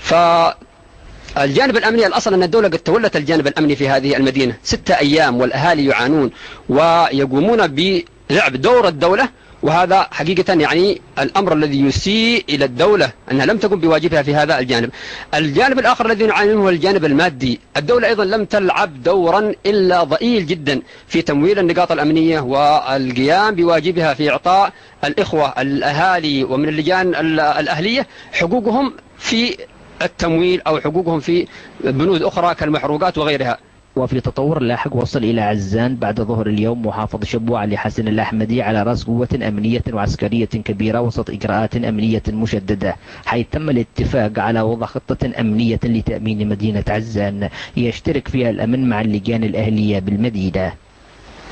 Speaker 11: فالجانب الأمني الأصل أن الدولة قد تولت الجانب الأمني في هذه المدينة. ستة أيام والأهالي يعانون ويقومون بلعب دور الدولة وهذا حقيقة يعني الأمر الذي يسيء إلى الدولة أنها لم تقم بواجبها في هذا الجانب. الجانب الآخر الذي نعاني منه هو الجانب المادي. الدولة أيضا لم تلعب دورا إلا ضئيل جدا في تمويل النقاط الأمنية والقيام بواجبها في إعطاء الإخوة الأهالي ومن اللجان الأهلية حقوقهم في التمويل أو حقوقهم في بنود أخرى كالمحروقات وغيرها.
Speaker 10: وفي تطور لاحق وصل إلى عزان بعد ظهر اليوم محافظ شبوة علي حسن الأحمدي على رأس قوة أمنية وعسكرية كبيرة وسط إجراءات أمنية مشددة حيث تم الاتفاق على وضع خطة أمنية لتأمين مدينة عزان يشترك فيها الأمن مع اللجان الأهلية بالمدينة.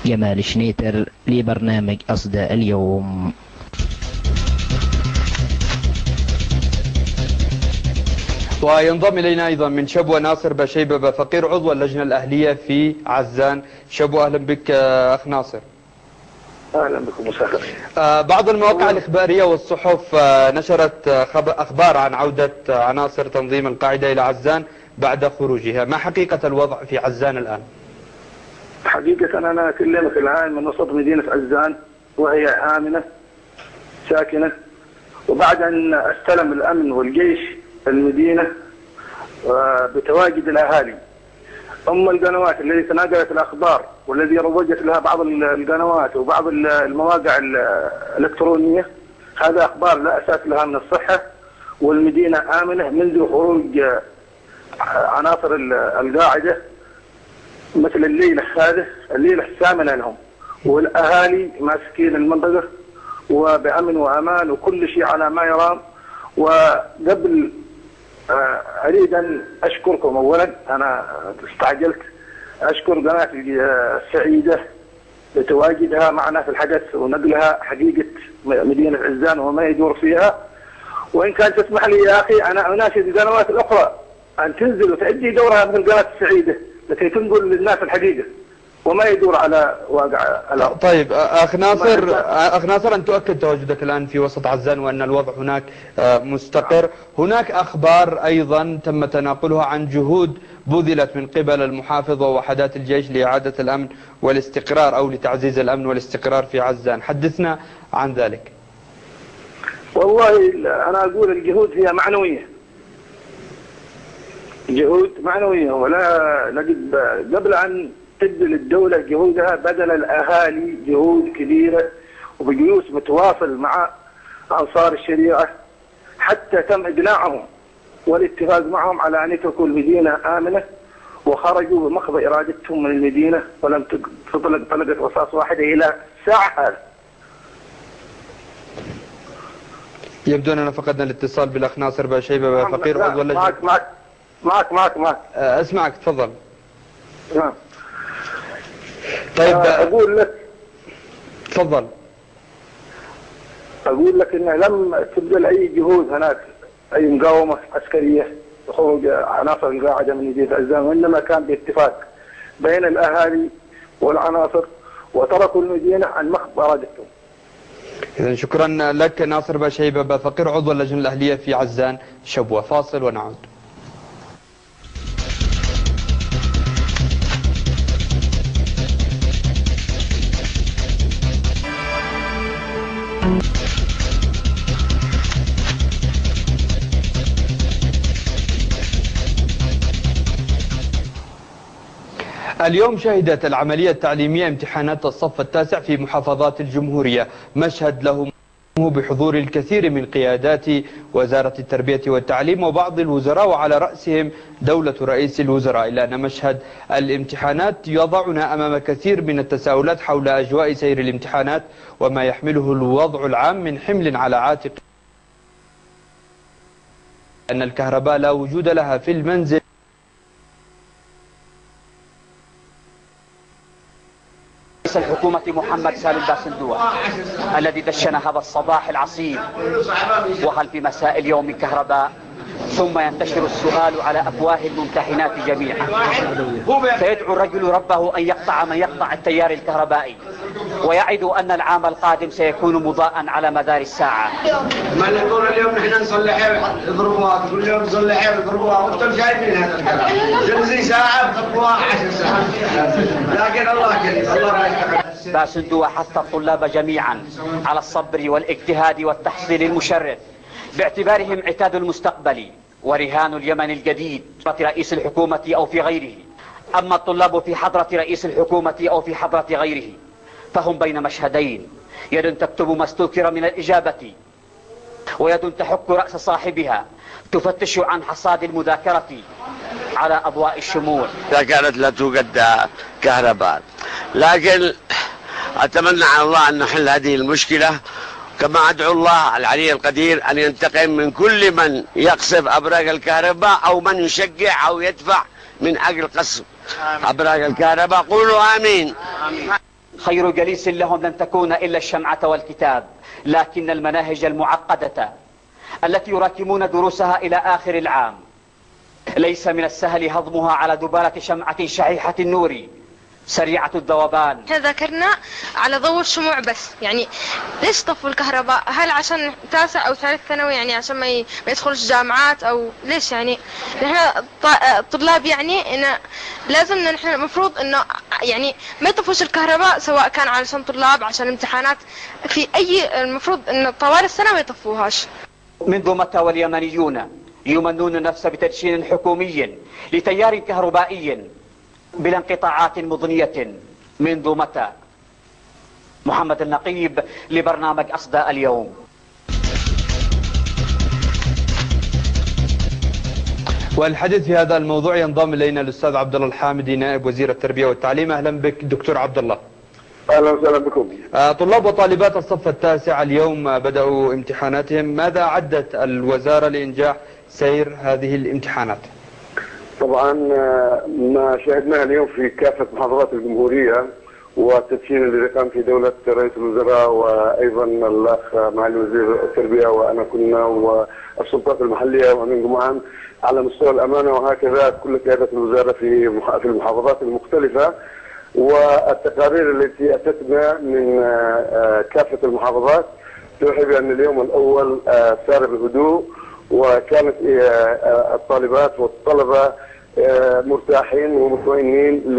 Speaker 10: جمال شنيتر لبرنامج أصدى اليوم.
Speaker 1: وينضم إلينا أيضا من شبوة ناصر بشيبة فقير عضو اللجنة الأهلية في عزان. شبوة أهلا بك أخ ناصر.
Speaker 12: أهلا بكم وسهلا.
Speaker 1: آه، بعض المواقع الإخبارية والصحف آه، نشرت آه، أخبار عن عودة عناصر تنظيم القاعدة إلى عزان بعد خروجها، ما حقيقة الوضع في عزان الآن؟
Speaker 12: حقيقة أنا أكلمك الآن من وسط مدينة عزان وهي آمنة ساكنة وبعد أن استلم الأمن والجيش المدينة بتواجد الأهالي. أم القنوات التي تناقلت الأخبار والذي روجت لها بعض القنوات وبعض المواقع الإلكترونية هذا أخبار لا أساس لها من الصحة والمدينة آمنة منذ خروج عناصر القاعدة مثل الليلة هذه الليلة الثامنة لهم. والأهالي ماسكين المنطقة وبأمن وأمان وكل شيء على ما يرام. وقبل آه، أريد أن أشكركم. اولا أنا استعجلت. أشكر قناة السعيدة لتواجدها معنا في الحدث ونقلها حقيقة مدينة عزان وما يدور فيها. وإن كان تسمح لي يا أخي أنا أناشد القنوات الأخرى أن تنزل وتؤدي دورها مثل قناة السعيدة لكي تنقل للناس الحقيقة. وما يدور على واقع الأرض.
Speaker 1: طيب أخ ناصر أخ ناصر أن تؤكد تواجدك الآن في وسط عزان وأن الوضع هناك مستقر، هناك أخبار أيضا تم تناقلها عن جهود بذلت من قبل المحافظ ووحدات الجيش لإعادة الأمن والاستقرار أو لتعزيز الأمن والاستقرار في عزان، حدثنا عن ذلك.
Speaker 12: والله أنا أقول الجهود هي معنوية. جهود معنوية ولا نجد قبل أن تبذل الدولة جهودها بذل الأهالي جهود كبيرة وبجلوس متواصل مع أنصار الشريعة حتى تم إقناعهم والاتفاق معهم على أن يتركوا المدينة آمنة وخرجوا بمقضى إرادتهم من المدينة ولم تطلق طلقة رصاص واحدة إلى الساعة هذه.
Speaker 1: يبدو أننا فقدنا الاتصال بالاخ ناصر باشيبه فقير عضو اللجنة.
Speaker 12: معك معك معك معك معك.
Speaker 1: أسمعك تفضل.
Speaker 12: نعم.
Speaker 1: طيب
Speaker 12: أقول لك
Speaker 1: تفضل
Speaker 12: أقول لك إن لم تبذل اي جهود هناك أي مقاومة عسكرية خروج عناصر القاعده من مدينه عزام وإنما كان باتفاق بين الأهالي والعناصر وتركوا المدينة عن مخ ارادتهم.
Speaker 1: اذا شكرا لك ناصر باشيبه فقير عضو اللجنة الأهلية في عزان شبوة فاصل ونعود. اليوم شهدت العملية التعليمية امتحانات الصف التاسع في محافظات الجمهورية. مشهد له بحضور الكثير من قيادات وزارة التربية والتعليم وبعض الوزراء وعلى رأسهم دولة رئيس الوزراء. إلا أن مشهد الامتحانات يضعنا أمام كثير من التساؤلات حول أجواء سير الامتحانات وما يحمله الوضع العام من حمل على عاتق. أن الكهرباء لا وجود لها في المنزل.
Speaker 2: رئيس الحكومة محمد سالم باسندوة الذي دشن هذا الصباح العصيب. وهل في مساء اليوم كهرباء؟ ثم ينتشر السؤال على أفواه الممتحنات جميعا. فيدعو الرجل ربه أن يقطع من يقطع التيار الكهربائي ويعد أن العام القادم سيكون مضاء على مدار الساعة.
Speaker 13: ما نقول اليوم نحن نصلحها يضربوها كل يوم نصلحها يضربوها وأنتم شايفين هذا الكلام. جنزي ساعة بضربوها عشر ساعات. لكن الله كريم. الله ما يستحق
Speaker 2: باسندوة حث الطلاب جميعا على الصبر والإجتهاد والتحصيل المشرف. باعتبارهم عتاد المستقبل ورهان اليمن الجديد في رئيس الحكومة أو في غيره. أما الطلاب في حضرة رئيس الحكومة أو في حضرة غيره فهم بين مشهدين. يد تكتب ما استذكر من الإجابة ويد تحك رأس صاحبها. تفتش عن حصاد المذاكرة على أضواء الشموع
Speaker 14: كانت لا توجد كهرباء. لكن أتمنى على الله أن نحل هذه المشكلة كما أدعو الله العلي القدير أن ينتقم من كل من يقصف أبراج الكهرباء أو من يشجع أو يدفع من أجل قصف أبراج الكهرباء. قولوا آمين.
Speaker 2: خير جليس لهم لن تكون إلا الشمعة والكتاب لكن المناهج المعقدة التي يراكمون دروسها إلى آخر العام. ليس من السهل هضمها على دبالة شمعة شحيحة النور سريعة الذوبان.
Speaker 15: إحنا ذاكرنا على ضوء الشموع بس. يعني ليش طفوا الكهرباء؟ هل عشان تاسع أو ثالث ثانوي يعني عشان ما, ي... ما يدخلوش جامعات أو ليش يعني؟ نحن الطلاب يعني إن لازم نحن المفروض إنه يعني ما يطفوش الكهرباء سواء كان علشان طلاب عشان امتحانات. في أي المفروض إن طوال السنة ما يطفوهاش.
Speaker 2: منذ متى واليمنيون يمنون النفس بتدشين حكومي لتيار كهربائي بلا انقطاعات مضنية منذ متى؟ محمد النقيب لبرنامج أصداء اليوم.
Speaker 1: والحديث في هذا الموضوع ينضم إلينا الأستاذ عبد الله الحامدي نائب وزير التربية والتعليم. أهلا بك دكتور عبد الله.
Speaker 12: أهلا وسهلا بكم.
Speaker 1: آه، طلاب وطالبات الصف التاسع اليوم بدأوا امتحاناتهم. ماذا اعدت الوزارة لإنجاح سير هذه الامتحانات؟
Speaker 16: طبعا ما شاهدناه اليوم في كافة محافظات الجمهورية والتدشين الذي قام في دولة رئيس الوزراء وأيضا الأخ معالي وزير التربية وأنا كنا والسلطات المحلية ومن معا على مستوى الأمانة وهكذا كل قيادة الوزارة في في المحافظات المختلفة والتقارير التي أتتنا من آه، آه، كافة المحافظات توحي بأن اليوم الأول آه، سار بهدوء وكانت آه، آه، الطالبات والطلبة آه، مرتاحين ومطمئنين ل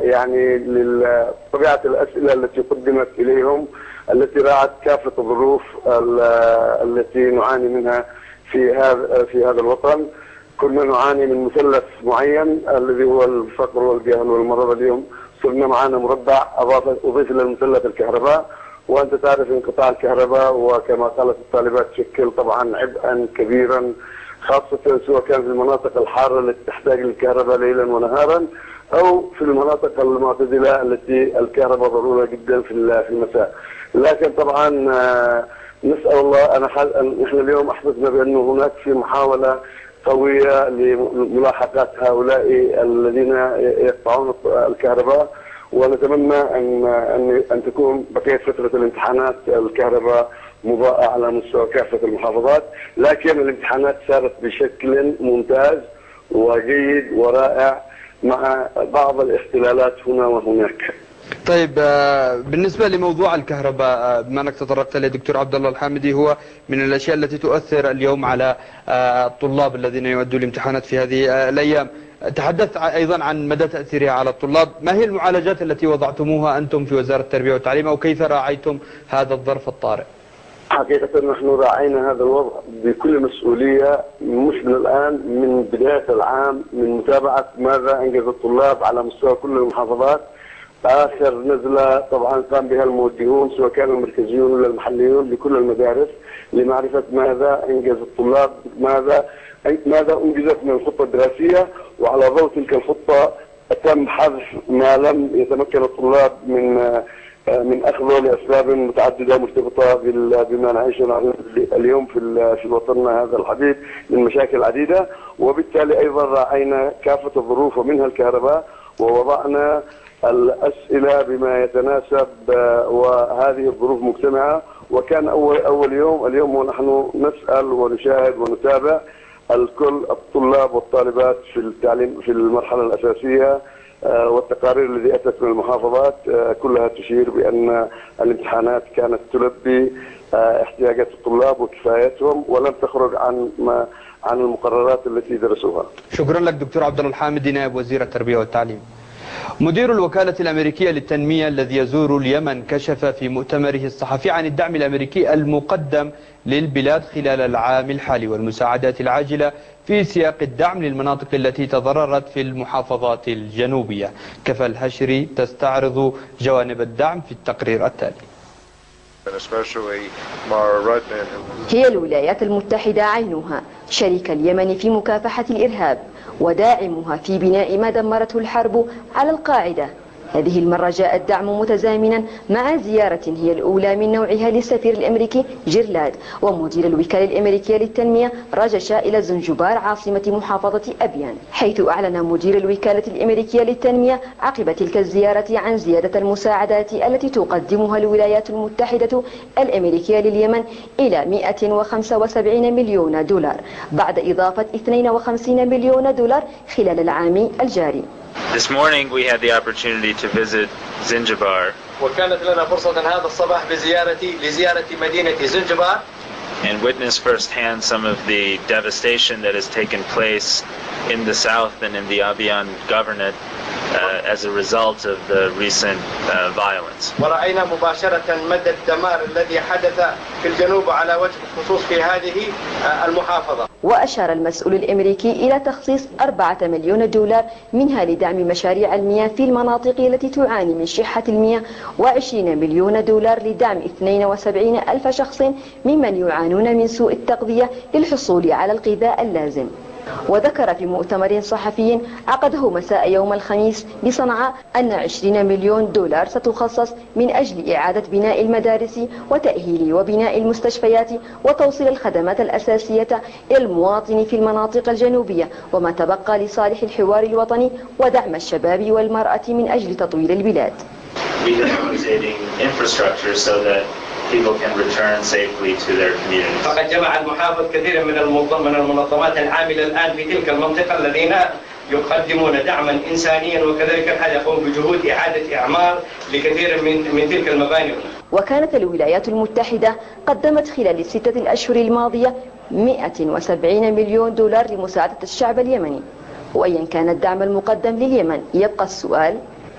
Speaker 16: يعني لطبيعة الأسئلة التي قدمت إليهم التي راعت كافة الظروف ال- التي نعاني منها في هذا في هذا الوطن. كنا نعاني من مثلث معين الذي هو الفقر والجهل والمرض اليوم. صرنا معنا مربع اضاف أضيف إلى المثلث الكهرباء. وأنت تعرف انقطاع الكهرباء وكما قالت الطالبات تشكل طبعا عبئا كبيرا خاصة سواء كان في المناطق الحارة التي تحتاج للكهرباء ليلا ونهارا أو في المناطق المعتدلة التي الكهرباء ضرورة جدا في في المساء. لكن طبعا آه، نسأل الله أنا نحن اليوم احسسنا بانه هناك في محاولة قوية لملاحقة هؤلاء الذين يقطعون الكهرباء. ونتمنى ان ان أن تكون بقية فترة الامتحانات الكهرباء مضاءة على مستوى كافة المحافظات، لكن الامتحانات سارت بشكل ممتاز وجيد ورائع مع بعض الاختلالات هنا وهناك.
Speaker 1: طيب آه، بالنسبة لموضوع الكهرباء آه، بما أنك تطرقت إليه دكتور عبد الله الحامدي هو من الأشياء التي تؤثر اليوم على آه، الطلاب الذين يؤدوا الامتحانات في هذه الأيام تحدثت أيضا عن مدى تأثيرها على الطلاب. ما هي المعالجات التي وضعتموها أنتم في وزارة التربية والتعليم أو كيف راعيتم هذا الظرف الطارئ؟
Speaker 16: حقيقة نحن راعينا هذا الوضع بكل مسؤولية مش من الآن من بداية العام من متابعة ماذا أنجز الطلاب على مستوى كل المحافظات. آخر نزلة طبعا قام بها الموجهون سواء كانوا المركزيون ولا المحليون لكل المدارس لمعرفة ماذا أنجز الطلاب ماذا ماذا أنجزت من الخطة الدراسية؟ وعلى ضوء تلك الخطة تم حذف ما لم يتمكن الطلاب من من أخذه لأسباب متعددة مرتبطة بما نعيشه اليوم في في وطننا هذا الحبيب من مشاكل عديدة. وبالتالي أيضا راعينا كافة الظروف ومنها الكهرباء ووضعنا الأسئلة بما يتناسب آه، وهذه الظروف مجتمعة. وكان أول أول يوم اليوم ونحن نسأل ونشاهد ونتابع. الكل الطلاب والطالبات في التعليم في المرحلة الأساسية آه، والتقارير التي أتت من المحافظات آه، كلها تشير بأن الامتحانات كانت تلبي آه، احتياجات الطلاب وكفايتهم ولم تخرج عن ما عن المقررات التي درسوها.
Speaker 1: شكرا لك دكتور عبد الله الحامدي نائب وزير التربية والتعليم مدير الوكالة الأمريكية للتنمية الذي يزور اليمن كشف في مؤتمره الصحفي عن الدعم الأمريكي المقدم للبلاد خلال العام الحالي والمساعدات العاجلة في سياق الدعم للمناطق التي تضررت في المحافظات الجنوبية. كفى الهشري تستعرض جوانب الدعم في التقرير التالي.
Speaker 17: هي الولايات المتحدة عينها. شريك اليمن في مكافحة الإرهاب. وداعمها في بناء ما دمرته الحرب على القاعدة. هذه المرة جاء الدعم متزامنا مع زيارة هي الأولى من نوعها للسفير الأمريكي جيرلاد ومدير الوكالة الأمريكية للتنمية رجشا إلى زنجبار عاصمة محافظة أبيان. حيث أعلن مدير الوكالة الأمريكية للتنمية عقب تلك الزيارة عن زيادة المساعدات التي تقدمها الولايات المتحدة الأمريكية لليمن إلى 175 مليون دولار بعد إضافة 52 مليون دولار خلال العام الجاري.
Speaker 18: This morning we had the opportunity to visit Zinjibar
Speaker 19: وكانت لنا فرصة هذا الصباح بزيارتي لزيارة مدينة زنجبار
Speaker 18: and witness firsthand some of the devastation that has taken place in the south and in the Abiyan governorate uh, as a result of the recent uh, violence.
Speaker 19: ورأينا مباشرة مدى الدمار الذي حدث في الجنوب على وجه الخصوص في هذه آه، المحافظة
Speaker 17: وأشار المسؤول الأمريكي إلى تخصيص أربعة مليون دولار منها لدعم مشاريع المياه في المناطق التي تعاني من شحة المياه وعشرين مليون دولار لدعم 72 ألف شخص ممن يعانون من سوء التغذية للحصول على الغذاء اللازم. وذكر في مؤتمر صحفي عقده مساء يوم الخميس بصنعاء أن 20 مليون دولار ستخصص من أجل إعادة بناء المدارس وتأهيل وبناء المستشفيات وتوصيل الخدمات الأساسية إلى المواطن في المناطق الجنوبية وما تبقى لصالح الحوار الوطني ودعم الشباب والمرأة من أجل تطوير البلاد.
Speaker 18: People can return safely to their communities.
Speaker 19: فقد جمع المحافظ كثيرا من من المنظمات العاملة الآن في تلك المنطقة الذين يقدمون دعما إنسانيا وكذلك الحال يقوم بجهود إعادة إعمار لكثير من من تلك المباني
Speaker 17: وكانت الولايات المتحدة قدمت خلال الستة الأشهر الماضية 170 مليون دولار لمساعدة الشعب اليمني وأيا كان الدعم المقدم لليمن يبقى السؤال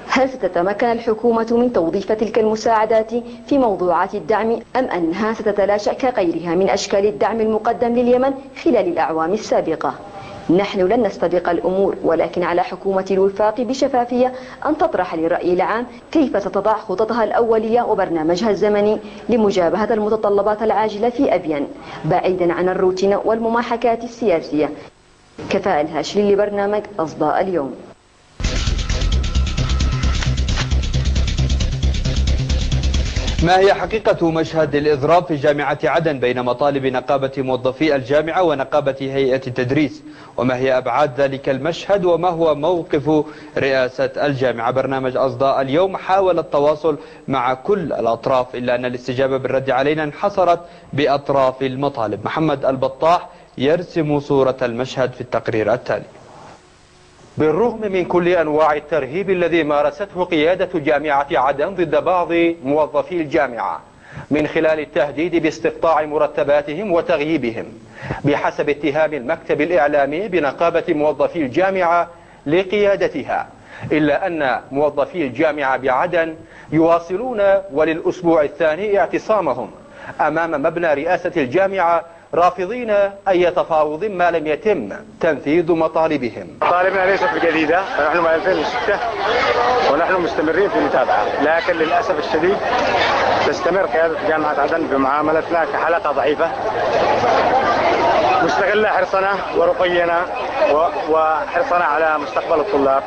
Speaker 17: هل ستتمكن الحكومة من توظيف تلك المساعدات في موضوعات الدعم أم أنها ستتلاشى كغيرها من أشكال الدعم المقدم لليمن خلال الأعوام السابقة؟ نحن لن نستبق الأمور ولكن على حكومة الوفاق بشفافية أن تطرح للرأي العام كيف ستضع خططها الأولية وبرنامجها الزمني لمجابهة المتطلبات العاجلة في أبين بعيدا عن الروتين والمماحكات السياسية. كفاء الهاشلي لبرنامج أصداء اليوم.
Speaker 1: ما هي حقيقة مشهد الإضراب في جامعة عدن بين مطالب نقابة موظفي الجامعة ونقابة هيئة التدريس؟ وما هي أبعاد ذلك المشهد وما هو موقف رئاسة الجامعة؟ برنامج أصداء اليوم حاول التواصل مع كل الأطراف إلا أن الاستجابة بالرد علينا انحصرت بأطراف المطالب. محمد البطاح يرسم صورة المشهد في التقرير التالي.
Speaker 20: بالرغم من كل أنواع الترهيب الذي مارسته قيادة جامعة عدن ضد بعض موظفي الجامعة من خلال التهديد باستقطاع مرتباتهم وتغييبهم بحسب اتهام المكتب الإعلامي بنقابة موظفي الجامعة لقيادتها إلا أن موظفي الجامعة بعدن يواصلون وللأسبوع الثاني اعتصامهم أمام مبنى رئاسة الجامعة رافضين أي تفاوض ما لم يتم تنفيذ مطالبهم.
Speaker 21: مطالبنا ليست بجديدة نحن من 2006 ونحن مستمرين في المتابعة. لكن للأسف الشديد تستمر قيادة جامعة عدن بمعاملتنا كحلقة ضعيفة. مستغلة حرصنا ورقينا وحرصنا على مستقبل الطلاب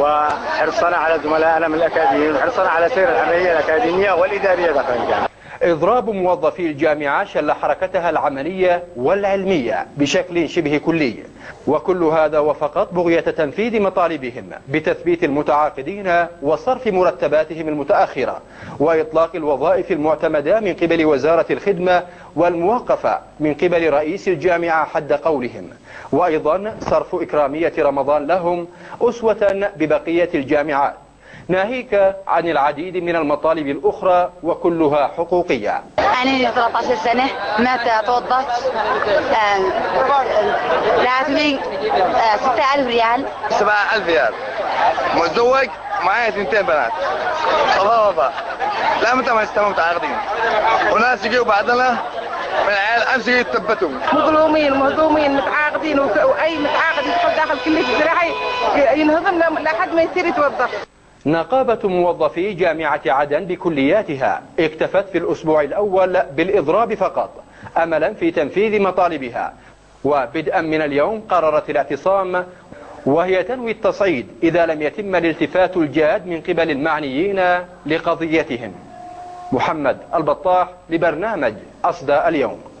Speaker 21: وحرصنا على زملائنا من الأكاديميين وحرصنا على سير العملية الأكاديمية والإدارية داخل الجامعة.
Speaker 20: إضراب موظفي الجامعة شل حركتها العملية والعلمية بشكل شبه كلي. وكل هذا وفقط بغية تنفيذ مطالبهم بتثبيت المتعاقدين وصرف مرتباتهم المتأخرة وإطلاق الوظائف المعتمدة من قبل وزارة الخدمة والموقفة من قبل رئيس الجامعة حد قولهم. وأيضا صرف إكرامية رمضان لهم أسوة ببقية الجامعات. ناهيك عن العديد من المطالب الأخرى وكلها حقوقية.
Speaker 22: أنا 13 سنة ما توظفت راتبي 6000 ريال.
Speaker 23: 7000 ريال. متزوج معايا اثنتين بنات. صفا لا متى ما استمروا متعاقدين. وناس يجوا بعدنا من العيال أمس يتثبتوا.
Speaker 24: مظلومين مهضومين متعاقدين وأي متعاقد يدخل داخل كلية الزراعي ينهضم لحد ما يصير يتوظف
Speaker 20: نقابة موظفي جامعة عدن بكلياتها اكتفت في الأسبوع الأول بالإضراب فقط أملا في تنفيذ مطالبها. وبدءا من اليوم قررت الاعتصام وهي تنوي التصعيد إذا لم يتم الالتفات الجاد من قبل المعنيين لقضيتهم. محمد البطاح لبرنامج أصدى اليوم.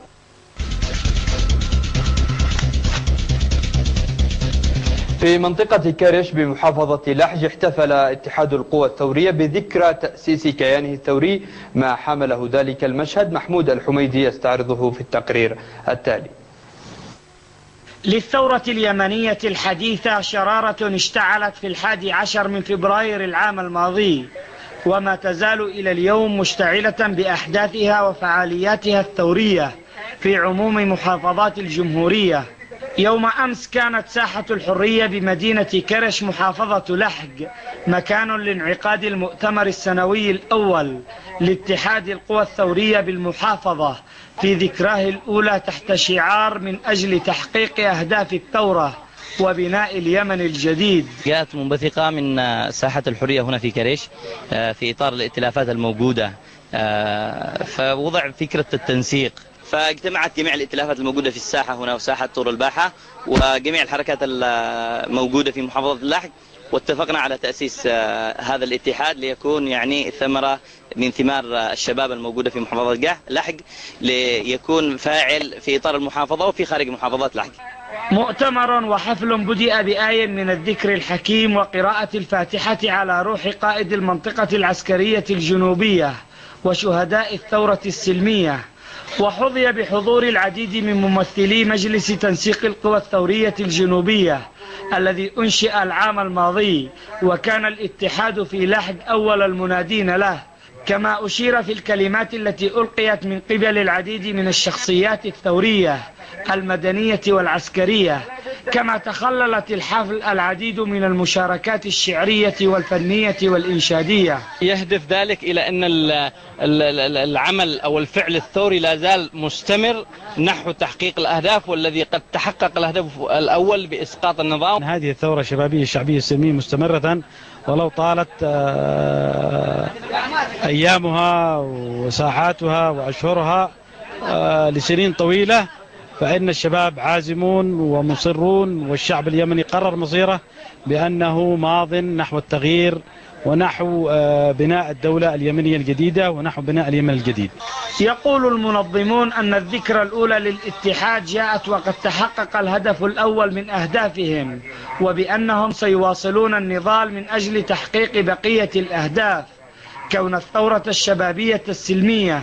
Speaker 1: في منطقة كرش بمحافظة لحج احتفل اتحاد القوى الثورية بذكرى تأسيس كيانه الثوري ما حمله ذلك المشهد. محمود الحميدي يستعرضه في التقرير التالي.
Speaker 25: للثورة اليمنية الحديثة شرارة اشتعلت في الحادي عشر من فبراير العام الماضي وما تزال إلى اليوم مشتعلة بأحداثها وفعالياتها الثورية في عموم محافظات الجمهورية. يوم أمس كانت ساحة الحرية بمدينة كرش محافظة لحق مكان لانعقاد المؤتمر السنوي الأول لاتحاد القوى الثورية بالمحافظة في ذكراه الأولى تحت شعار من أجل تحقيق أهداف الثورة وبناء اليمن الجديد.
Speaker 26: جاءت منبثقة من ساحة الحرية هنا في كريش في إطار الائتلافات الموجودة فوضع فكرة التنسيق فاجتمعت جميع الائتلافات الموجودة في الساحة هنا وساحة طور الباحة وجميع الحركات الموجودة في محافظة اللحق واتفقنا على تأسيس هذا الاتحاد ليكون يعني ثمرة من ثمار الشباب الموجودة في محافظة لحق ليكون فاعل في إطار المحافظة وفي خارج محافظات لحق.
Speaker 25: مؤتمر وحفل بدأ بآية من الذكر الحكيم وقراءة الفاتحة على روح قائد المنطقة العسكرية الجنوبية وشهداء الثورة السلمية. وحظي بحضور العديد من ممثلي مجلس تنسيق القوى الثورية الجنوبية الذي أنشئ العام الماضي وكان الاتحاد في لحد أول المنادين له. كما أشير في الكلمات التي ألقيت من قبل العديد من الشخصيات الثورية المدنية والعسكرية كما تخللت الحفل العديد من المشاركات الشعرية والفنية والإنشادية.
Speaker 26: يهدف ذلك إلى أن ال- ال- ال- العمل أو الفعل الثوري لا زال مستمر نحو تحقيق الأهداف والذي قد تحقق الهدف الأول بإسقاط النظام.
Speaker 27: هذه الثورة الشبابية الشعبية السلمية مستمرة ولو طالت آه، أيامها وساعاتها وأشهرها آه، لسنين طويلة. فإن الشباب عازمون ومصرون والشعب اليمني قرر مصيره بأنه ماض نحو التغيير ونحو آه، بناء الدولة اليمنية الجديدة ونحو بناء اليمن الجديد.
Speaker 25: يقول المنظمون أن الذكرى الأولى للاتحاد جاءت وقد تحقق الهدف الأول من أهدافهم وبأنهم سيواصلون النضال من أجل تحقيق بقية الأهداف. كون الثورة الشبابية السلمية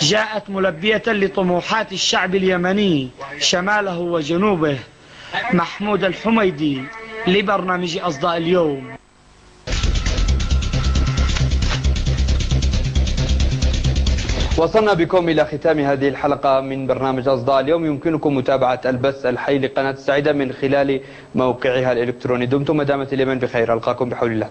Speaker 25: جاءت ملبية لطموحات الشعب اليمني شماله وجنوبه محمود الحميدي لبرنامج أصداء اليوم.
Speaker 1: وصلنا بكم إلى ختام هذه الحلقة من برنامج أصداء اليوم. يمكنكم متابعة البث الحي لقناة السعيدة من خلال موقعها الإلكتروني. دمتم مدامة اليمن بخير. ألقاكم بحول الله.